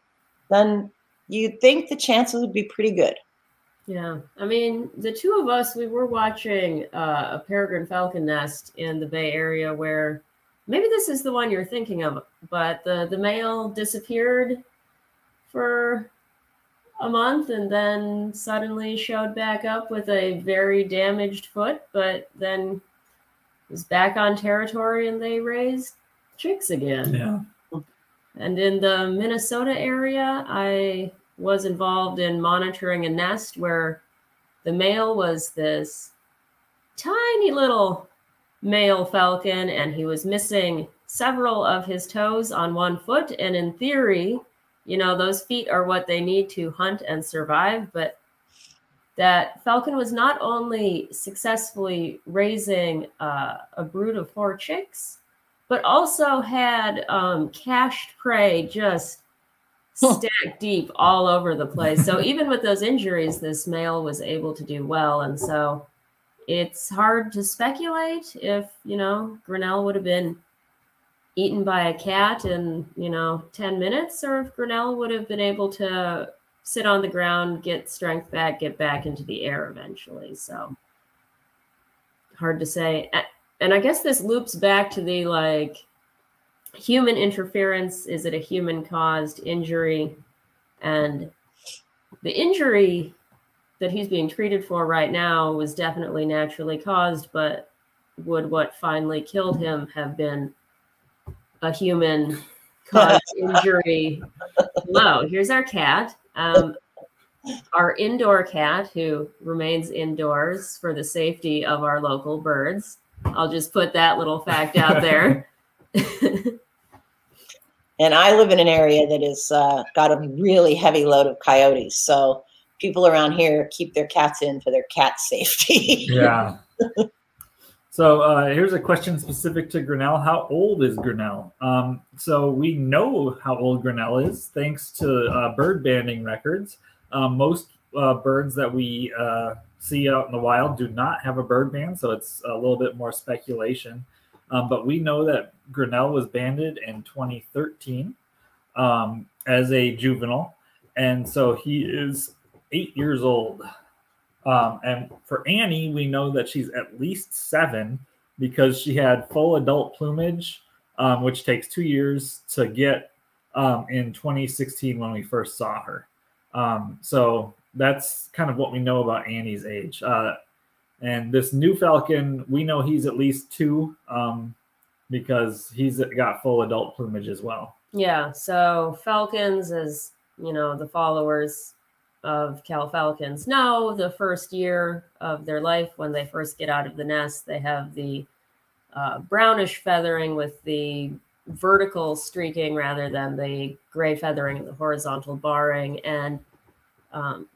then you'd think the chances would be pretty good. Yeah, I mean, the two of us, we were watching uh, a peregrine falcon nest in the Bay Area where maybe this is the one you're thinking of, but the the male disappeared for a month and then suddenly showed back up with a very damaged foot, but then was back on territory and they raised chicks again. Yeah. And in the Minnesota area, I was involved in monitoring a nest where the male was this tiny little male falcon and he was missing several of his toes on one foot. And in theory, you know, those feet are what they need to hunt and survive. But that falcon was not only successfully raising uh, a brood of four chicks, but also had um, cached prey just stacked deep all over the place. So even with those injuries, this male was able to do well. And so it's hard to speculate if, you know, Grinnell would have been eaten by a cat in, you know, 10 minutes or if Grinnell would have been able to sit on the ground, get strength back, get back into the air eventually. So hard to say. And I guess this loops back to the like human interference. Is it a human caused injury? And the injury that he's being treated for right now was definitely naturally caused, but would what finally killed him have been a human caused injury? Hello, here's our cat. Um, our indoor cat who remains indoors for the safety of our local birds. I'll just put that little fact out there. and I live in an area that has uh, got a really heavy load of coyotes. So people around here keep their cats in for their cat safety. yeah. So uh, here's a question specific to Grinnell. How old is Grinnell? Um, so we know how old Grinnell is thanks to uh, bird banding records. Um, most uh, birds that we uh, see out in the wild do not have a bird band, so it's a little bit more speculation. Um, but we know that Grinnell was banded in 2013 um, as a juvenile, and so he is eight years old. Um, and for Annie, we know that she's at least seven because she had full adult plumage, um, which takes two years to get um, in 2016 when we first saw her. Um, so that's kind of what we know about Annie's age. Uh, and this new Falcon, we know he's at least two um, because he's got full adult plumage as well. Yeah. So Falcons, as you know, the followers of Cal Falcons know, the first year of their life when they first get out of the nest, they have the uh, brownish feathering with the vertical streaking rather than the gray feathering and the horizontal barring. And um,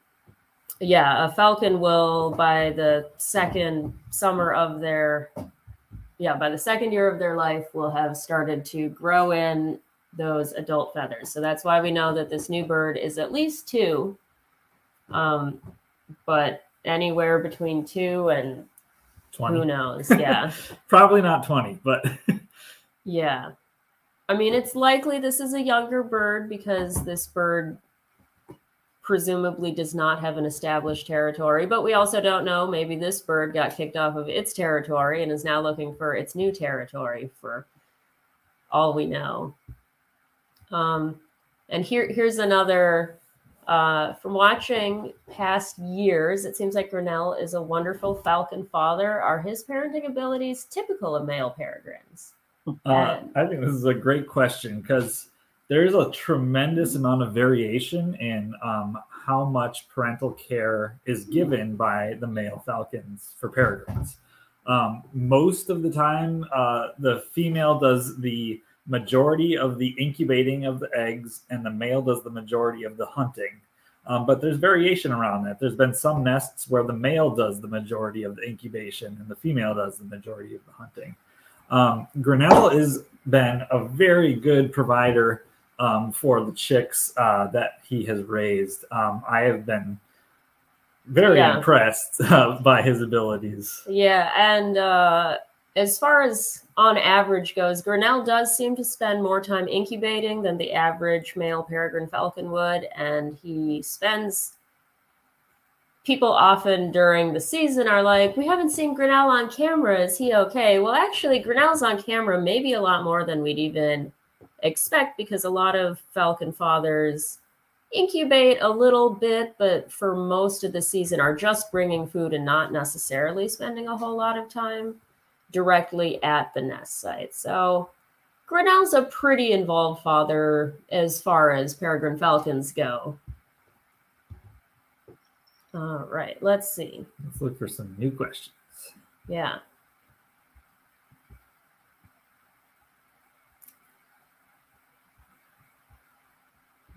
yeah, a falcon will by the second summer of their yeah, by the second year of their life will have started to grow in those adult feathers. So that's why we know that this new bird is at least two. Um, but anywhere between two and 20. who knows? Yeah. Probably not 20, but yeah. I mean, it's likely this is a younger bird because this bird presumably does not have an established territory, but we also don't know. Maybe this bird got kicked off of its territory and is now looking for its new territory for all we know. Um, and here, here's another uh, from watching past years, it seems like Grinnell is a wonderful falcon father. Are his parenting abilities typical of male peregrines? Uh, I think this is a great question because there's a tremendous amount of variation in um, how much parental care is given by the male falcons for peregrines. Um, most of the time, uh, the female does the majority of the incubating of the eggs, and the male does the majority of the hunting. Um, but there's variation around that. There's been some nests where the male does the majority of the incubation and the female does the majority of the hunting. Um, Grinnell has been a very good provider um, for the chicks uh, that he has raised. Um, I have been very yeah. impressed uh, by his abilities. Yeah, and uh, as far as on average goes, Grinnell does seem to spend more time incubating than the average male peregrine falcon would, and he spends people often during the season are like, we haven't seen Grinnell on camera. Is he okay? Well, actually, Grinnell's on camera maybe a lot more than we'd even expect because a lot of falcon fathers incubate a little bit, but for most of the season are just bringing food and not necessarily spending a whole lot of time directly at the nest site. So Grinnell's a pretty involved father as far as peregrine falcons go. All right, let's see. Let's look for some new questions. Yeah.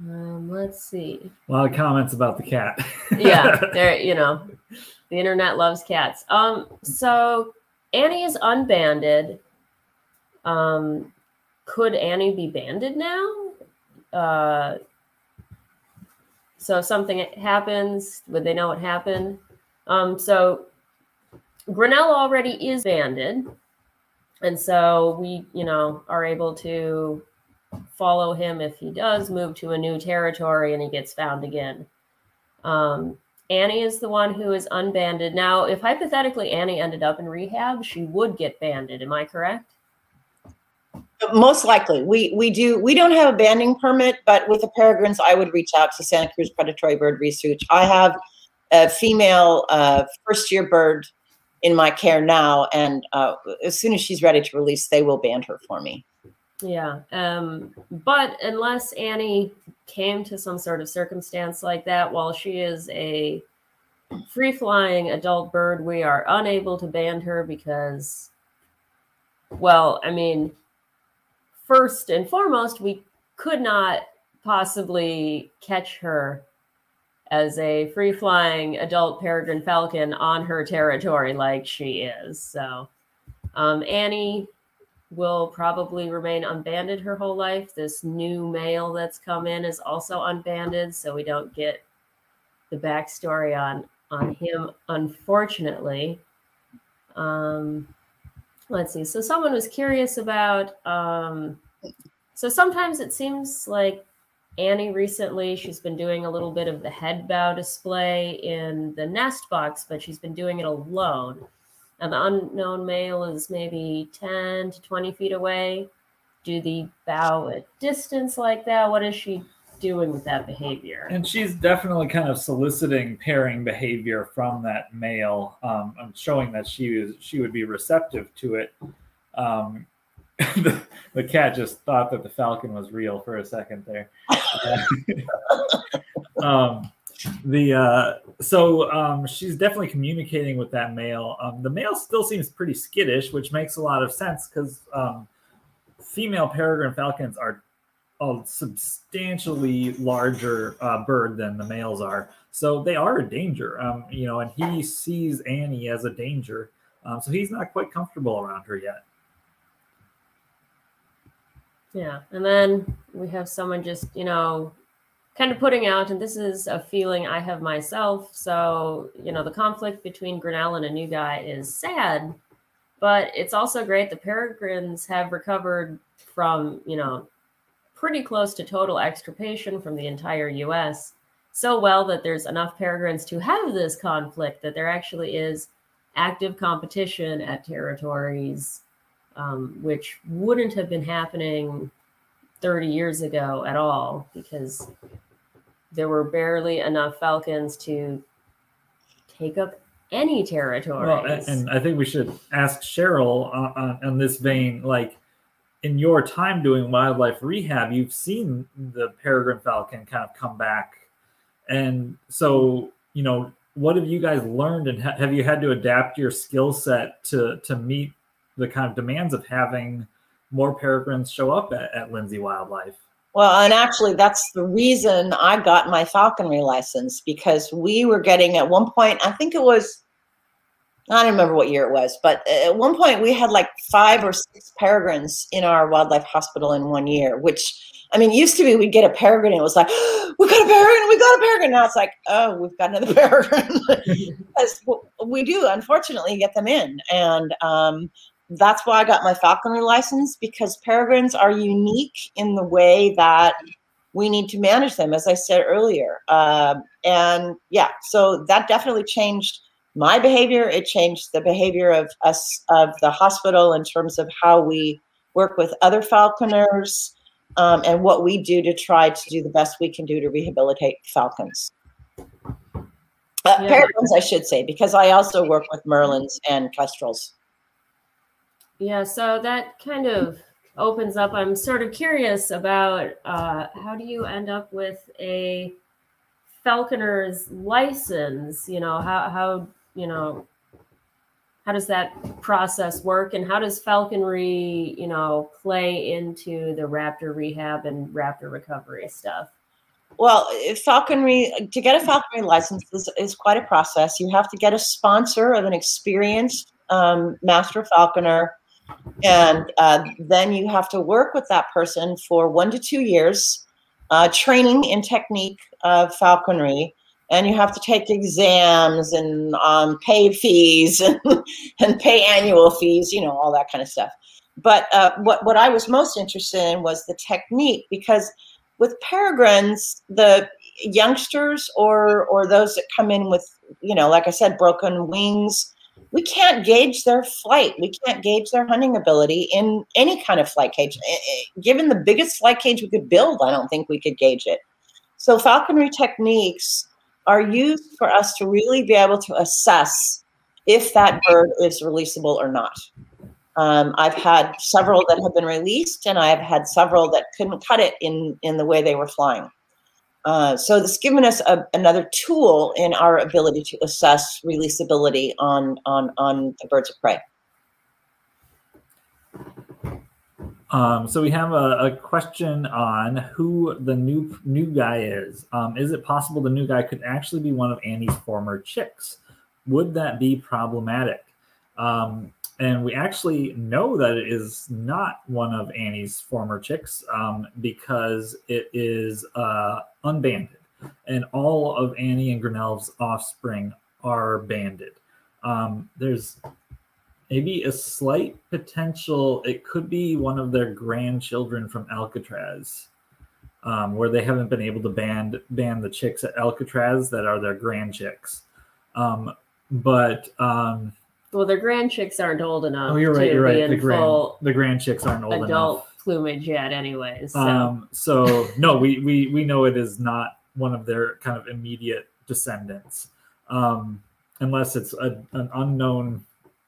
Um, let's see. A lot of comments about the cat. yeah, there. You know, the internet loves cats. Um, so Annie is unbanded. Um, could Annie be banded now? Uh, so if something happens, would they know what happened? Um, so Grinnell already is banded. And so we, you know, are able to follow him if he does move to a new territory and he gets found again. Um, Annie is the one who is unbanded. Now, if hypothetically Annie ended up in rehab, she would get banded. Am I correct? Most likely, we we do. We don't have a banding permit, but with the peregrines, I would reach out to Santa Cruz Predatory Bird Research. I have a female uh, first year bird in my care now, and uh, as soon as she's ready to release, they will band her for me. Yeah, um, but unless Annie came to some sort of circumstance like that, while she is a free flying adult bird, we are unable to band her because, well, I mean, first and foremost, we could not possibly catch her as a free flying adult peregrine falcon on her territory like she is. So, um, Annie will probably remain unbanded her whole life. This new male that's come in is also unbanded, so we don't get the backstory on on him, unfortunately. Um, let's see. So someone was curious about. Um, so sometimes it seems like Annie recently, she's been doing a little bit of the head bow display in the nest box, but she's been doing it alone. And the unknown male is maybe 10 to 20 feet away. Do the bow at distance like that? What is she doing with that behavior? And she's definitely kind of soliciting pairing behavior from that male. Um, I'm showing that she is she would be receptive to it. Um, the, the, cat just thought that the falcon was real for a second there. um, the uh, so um, she's definitely communicating with that male. Um, the male still seems pretty skittish, which makes a lot of sense because um, female peregrine falcons are a substantially larger uh, bird than the males are, so they are a danger. Um, you know, and he sees Annie as a danger, um, so he's not quite comfortable around her yet. Yeah. And then we have someone just, you know, kind of putting out, and this is a feeling I have myself. So, you know, the conflict between Grinnell and a new guy is sad, but it's also great. The Peregrines have recovered from, you know, pretty close to total extirpation from the entire US so well that there's enough Peregrines to have this conflict that there actually is active competition at territories um, which wouldn't have been happening 30 years ago at all because there were barely enough Falcons to take up any territory. Well, and I think we should ask Cheryl uh, uh, on, on, this vein, like in your time doing wildlife rehab, you've seen the peregrine falcon kind of come back. And so, you know, what have you guys learned and ha- have you had to adapt your skill set to to meet the kind of demands of having more peregrines show up at, at Lindsay Wildlife. Well, and actually, that's the reason I got my falconry license because we were getting at one point, I think it was, I don't remember what year it was, but at one point we had like five or six peregrines in our wildlife hospital in one year, which I mean, used to be we'd get a peregrine and it was like, oh, we got a peregrine, we got a peregrine. Now it's like, oh, we've got another peregrine. we do, unfortunately, get them in. And um, that's why I got my falconry license because peregrines are unique in the way that we need to manage them, as I said earlier. Uh, and yeah, so that definitely changed my behavior. It changed the behavior of us, of the hospital, in terms of how we work with other falconers um, and what we do to try to do the best we can do to rehabilitate falcons. Uh, yeah. Peregrines, I should say, because I also work with merlins and kestrels. Yeah, so that kind of opens up. I'm sort of curious about uh, how do you end up with a falconer's license? You know, how how you know how does that process work, and how does falconry you know play into the raptor rehab and raptor recovery stuff? Well, falconry to get a falconry license is, is quite a process. You have to get a sponsor of an experienced um, master falconer and uh, then you have to work with that person for one to two years. uh, training in technique of falconry, and you have to take exams and um, pay fees and, and pay annual fees, you know, all that kind of stuff. But uh, what, what I was most interested in was the technique because with peregrines, the youngsters or or those that come in with, you know, like I said, broken wings, we can't gauge their flight. We can't gauge their hunting ability in any kind of flight cage. Eh, eh, given the biggest flight cage we could build, I don't think we could gauge it. So falconry techniques are used for us to really be able to assess if that bird is releasable or not. Um, I've had several that have been released, and I've had several that couldn't cut it in in the way they were flying. Uh, so this given us a, another tool in our ability to assess releasability on on on the birds of prey. Um, so we have a, a, question on who the new new guy is. Um, is it possible the new guy could actually be one of Annie's former chicks? Would that be problematic? Um, and we actually know that it is not one of Annie's former chicks um, because it is uh, unbanded, and all of Annie and Grinnell's offspring are banded. Um, there's maybe a slight potential it could be one of their grandchildren from Alcatraz, um, where they haven't been able to band ban the chicks at Alcatraz that are their grand chicks. Um, but um, well, their grand chicks aren't old enough. Oh, you're right. You're right. The grand the grand chicks aren't old enough. adult enough. plumage yet, anyways. So. Um, so no, we we we know it is not one of their kind of immediate descendants, um, unless it's a, an unknown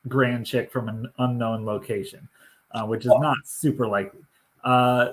grand chick from an unknown location, uh, which is not super likely. Uh,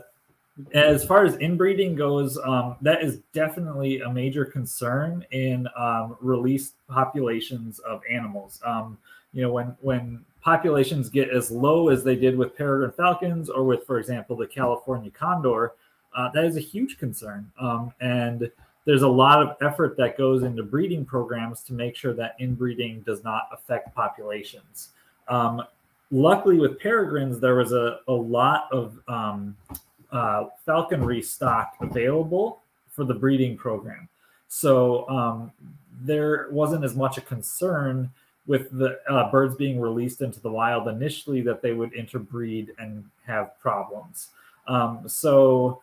as far as inbreeding goes, um, that is definitely a major concern in um, released populations of animals. Um, you know, when when populations get as low as they did with peregrine falcons or with, for example, the California condor, uh, that is a huge concern. Um, and there's a lot of effort that goes into breeding programs to make sure that inbreeding does not affect populations. Um, luckily, with peregrines, there was a, a lot of um, uh, falconry stock available for the breeding program. So um, there wasn't as much a concern with the uh, birds being released into the wild initially that they would interbreed and have problems. Um, so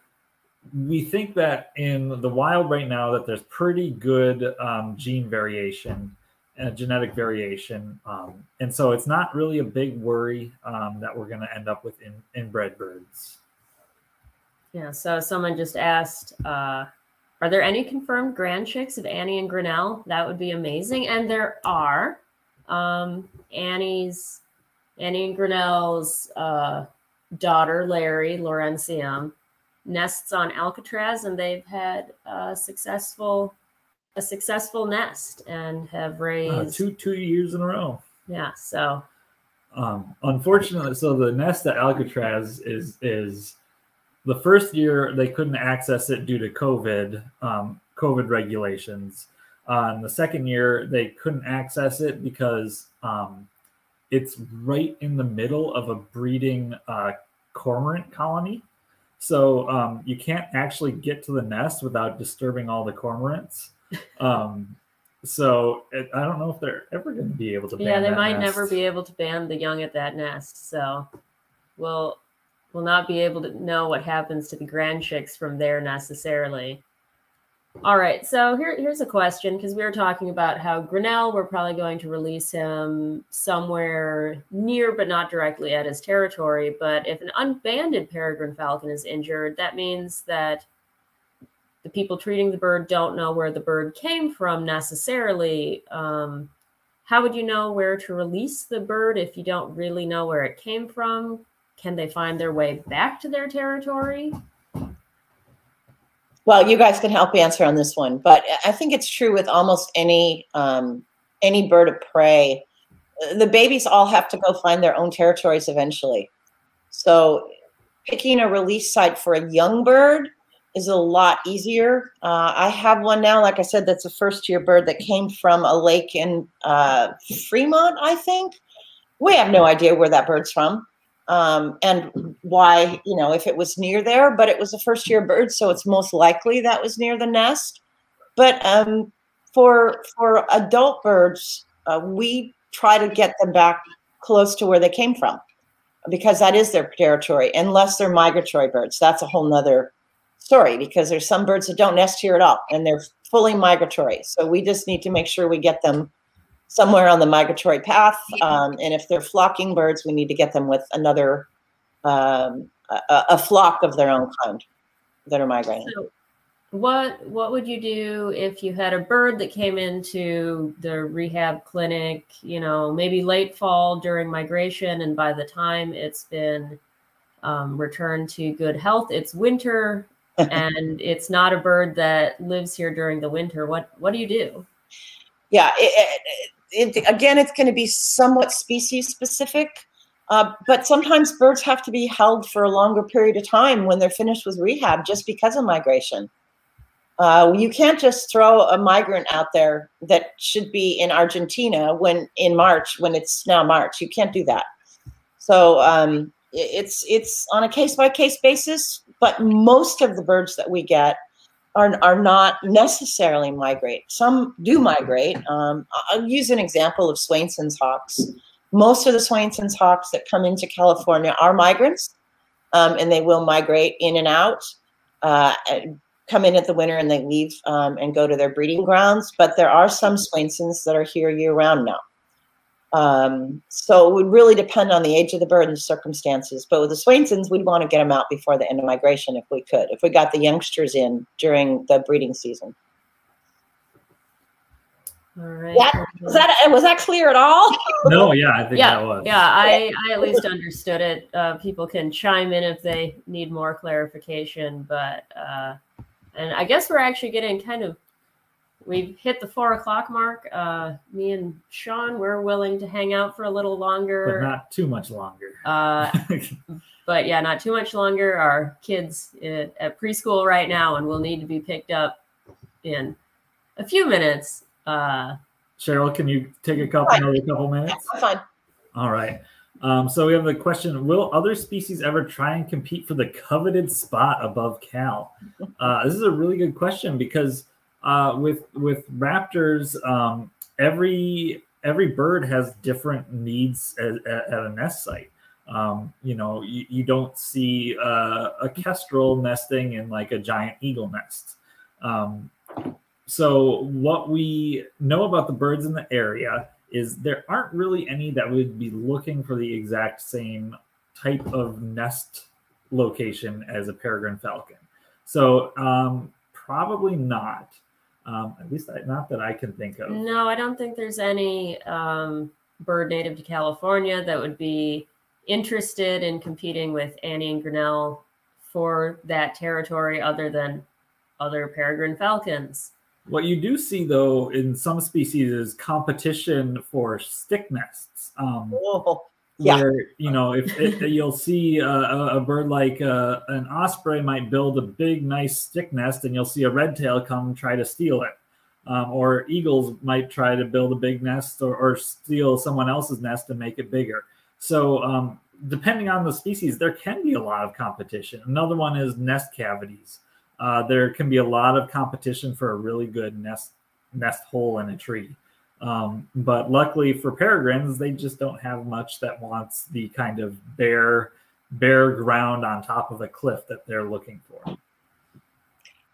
we think that in the wild right now that there's pretty good um, gene variation and genetic variation, um, and so it's not really a big worry um, that we're going to end up with in, inbred birds. Yeah. So someone just asked. Uh, are there any confirmed grand chicks of Annie and Grinnell? That would be amazing. And there are um, Annie's Annie and Grinnell's uh, daughter, Larry Lawrencium, nests on Alcatraz, and they've had a successful a successful nest and have uh, raised uh, two two years in a row. Yeah, so um, unfortunately, so the nest at Alcatraz is is the first year they couldn't access it due to COVID um, COVID regulations. Uh, the second year, they couldn't access it because um, it's right in the middle of a breeding uh, cormorant colony. So um, you can't actually get to the nest without disturbing all the cormorants. Um, so it, I don't know if they're ever going to be able to. yeah, they might nest. never be able to ban the young at that nest. So we'll we'll not be able to know what happens to the grand chicks from there necessarily. All right, so here, here's a question because we were talking about how Grinnell, we're probably going to release him somewhere near but not directly at his territory. But if an unbanded peregrine falcon is injured, that means that the people treating the bird don't know where the bird came from necessarily. Um, how would you know where to release the bird if you don't really know where it came from? Can they find their way back to their territory? Well, you guys can help answer on this one, but I think it's true with almost any um, any bird of prey. The babies all have to go find their own territories eventually. So, picking a release site for a young bird is a lot easier. Uh, I have one now, like I said, that's a first year bird that came from a lake in uh, Fremont, I think. We have no idea where that bird's from. Um, and why, you know, if it was near there, but it was a first year bird, so it's most likely that was near the nest. But um, for for adult birds, uh, we try to get them back close to where they came from because that is their territory, unless they're migratory birds. That's a whole nother story because there's some birds that don't nest here at all and they're fully migratory. So we just need to make sure we get them somewhere on the migratory path. Um, and if they're flocking birds, we need to get them with another, um, a, a, flock of their own kind that are migrating. So what what would you do if you had a bird that came into the rehab clinic, you know, maybe late fall during migration, and by the time it's been um, returned to good health, it's winter, and it's not a bird that lives here during the winter. What what do you do? Yeah, it, it, it, again, it's going to be somewhat species specific. Uh, but sometimes birds have to be held for a longer period of time when they're finished with rehab just because of migration. Uh, you can't just throw a migrant out there that should be in Argentina when in March when it's now March. You can't do that. So um, it's it's on a case by case basis. But most of the birds that we get are are not necessarily migrate. Some do migrate. Um, I'll use an example of Swainson's hawks. Most of the Swainson's hawks that come into California are migrants, um, and they will migrate in and out. Uh, come in at the winter and they leave um, and go to their breeding grounds. But there are some Swainsons that are here year round now. Um, so it would really depend on the age of the bird and the circumstances. But with the Swainsons, we'd want to get them out before the end of migration if we could, if we got the youngsters in during the breeding season. All right. That, was that was that clear at all? no, yeah, I think yeah, that was. Yeah, I, I at least understood it. Uh, people can chime in if they need more clarification, but uh, and I guess we're actually getting kind of we've hit the four o'clock mark. Uh, me and Sean, we're willing to hang out for a little longer, but not too much longer. Uh, but yeah, not too much longer. Our kids at, at, preschool right now, and will need to be picked up in a few minutes. Uh, Cheryl, can you take a couple another couple minutes? fine. All right. Um, so we have the question: Will other species ever try and compete for the coveted spot above Cal? Uh, this is a really good question because uh, with with raptors, um, every every bird has different needs at, at, at a nest site. Um, you know, you, you don't see uh, a kestrel nesting in like a giant eagle nest. Um, so what we know about the birds in the area is there aren't really any that would be looking for the exact same type of nest location as a peregrine falcon. So um, probably not. Um, at least I, not that I can think of. No, I don't think there's any um, bird native to California that would be interested in competing with Annie and Grinnell for that territory other than other peregrine falcons. What you do see, though, in some species is competition for stick nests. Um, oh, yeah. Where you know, if it, you'll see a, a, bird like uh, an osprey might build a big, nice stick nest, and you'll see a red tail come try to steal it. Um, or eagles might try to build a big nest or, or, steal someone else's nest and make it bigger. So, um, depending on the species, there can be a lot of competition. Another one is nest cavities uh, there can be a lot of competition for a really good nest nest hole in a tree. Um, but luckily for peregrines, they just don't have much that wants the kind of bare bare ground on top of a cliff that they're looking for.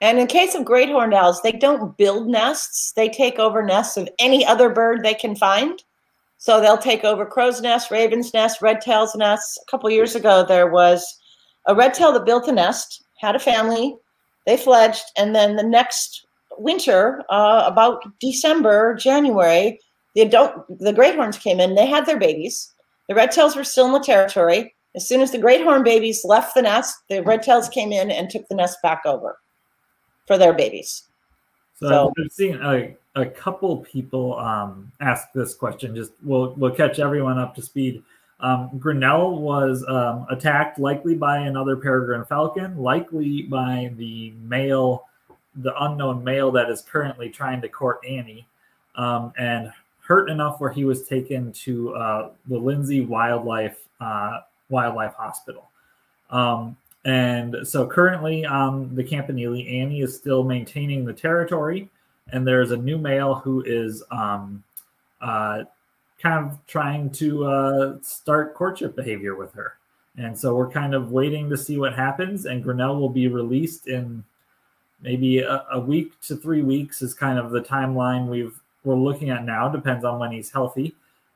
And in case of great horned owls, they don't build nests. They take over nests of any other bird they can find. So they'll take over crow's nest, raven's nest, red tail's nests. A couple years ago, there was a red tail that built a nest, had a family, they fledged, and then the next winter, uh, about December, January, the adult, the great horns came in. They had their babies. The red tails were still in the territory. As soon as the great horn babies left the nest, the red tails came in and took the nest back over for their babies. So, so I've seen a, a couple people um, ask this question. Just we'll we'll catch everyone up to speed. Um, Grinnell was um, attacked likely by another peregrine falcon, likely by the male, the unknown male that is currently trying to court Annie, um, and hurt enough where he was taken to uh, the Lindsay Wildlife uh, Wildlife Hospital. Um, and so currently on the Campanile, Annie is still maintaining the territory, and there's a new male who is um, uh, kind of trying to uh, start courtship behavior with her. And so we're kind of waiting to see what happens. And Grinnell will be released in maybe a, a week to three weeks is kind of the timeline we've we're looking at now. Depends on when he's healthy,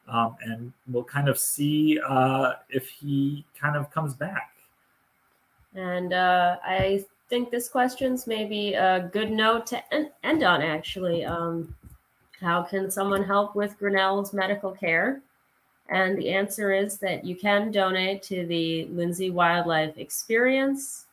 um, and we'll kind of see uh, if he kind of comes back. And uh, I think this question's maybe a good note to end, end on. Actually, um, how can someone help with Grinnell's medical care? And the answer is that you can donate to the Lindsay Wildlife Experience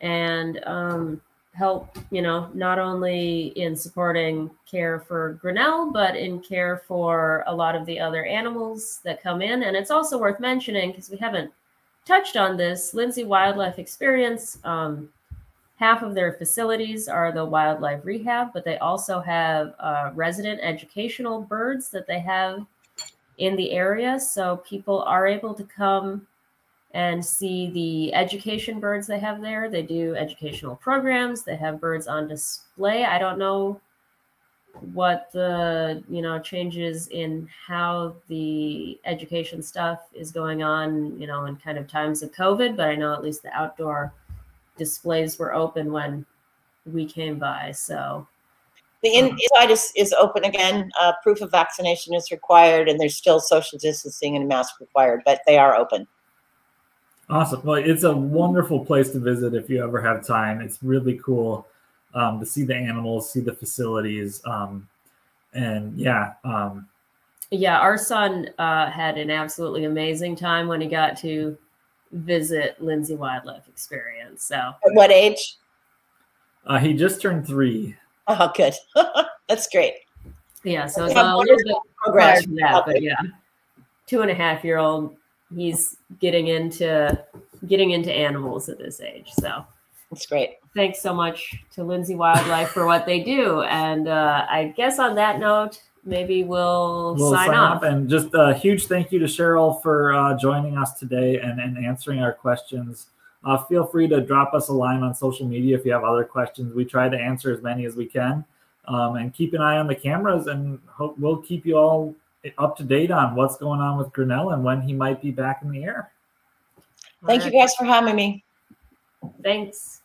and um, help, you know, not only in supporting care for Grinnell, but in care for a lot of the other animals that come in. And it's also worth mentioning because we haven't touched on this Lindsay Wildlife Experience. Um, half of their facilities are the wildlife rehab, but they also have uh, resident educational birds that they have in the area. So people are able to come and see the education birds they have there. They do educational programs. They have birds on display. I don't know what the you know changes in how the education stuff is going on you know in kind of times of covid but i know at least the outdoor displays were open when we came by so the um, inside is, is open again. Uh, proof of vaccination is required, and there's still social distancing and mask required, but they are open. Awesome. Well, it's a wonderful place to visit if you ever have time. It's really cool um, to see the animals, see the facilities, um, and yeah. Um, yeah, our son uh, had an absolutely amazing time when he got to visit Lindsay Wildlife Experience. So, at what age? Uh, he just turned three. Oh, good. That's great. Yeah, so it's a little bit prior to that, but yeah, two and a half year old, he's getting into getting into animals at this age. So that's great. Thanks so much to Lindsay Wildlife for what they do, and uh, I guess on that note, maybe we'll, we'll sign, sign off. And just a huge thank you to Cheryl for uh, joining us today and, and answering our questions. Uh, feel free to drop us a line on social media if you have other questions. We try to answer as many as we can. Um, and keep an eye on the cameras, and hope we'll keep you all up to date on what's going on with Grinnell and when he might be back in the air. Thank right. you guys for having me. Thanks.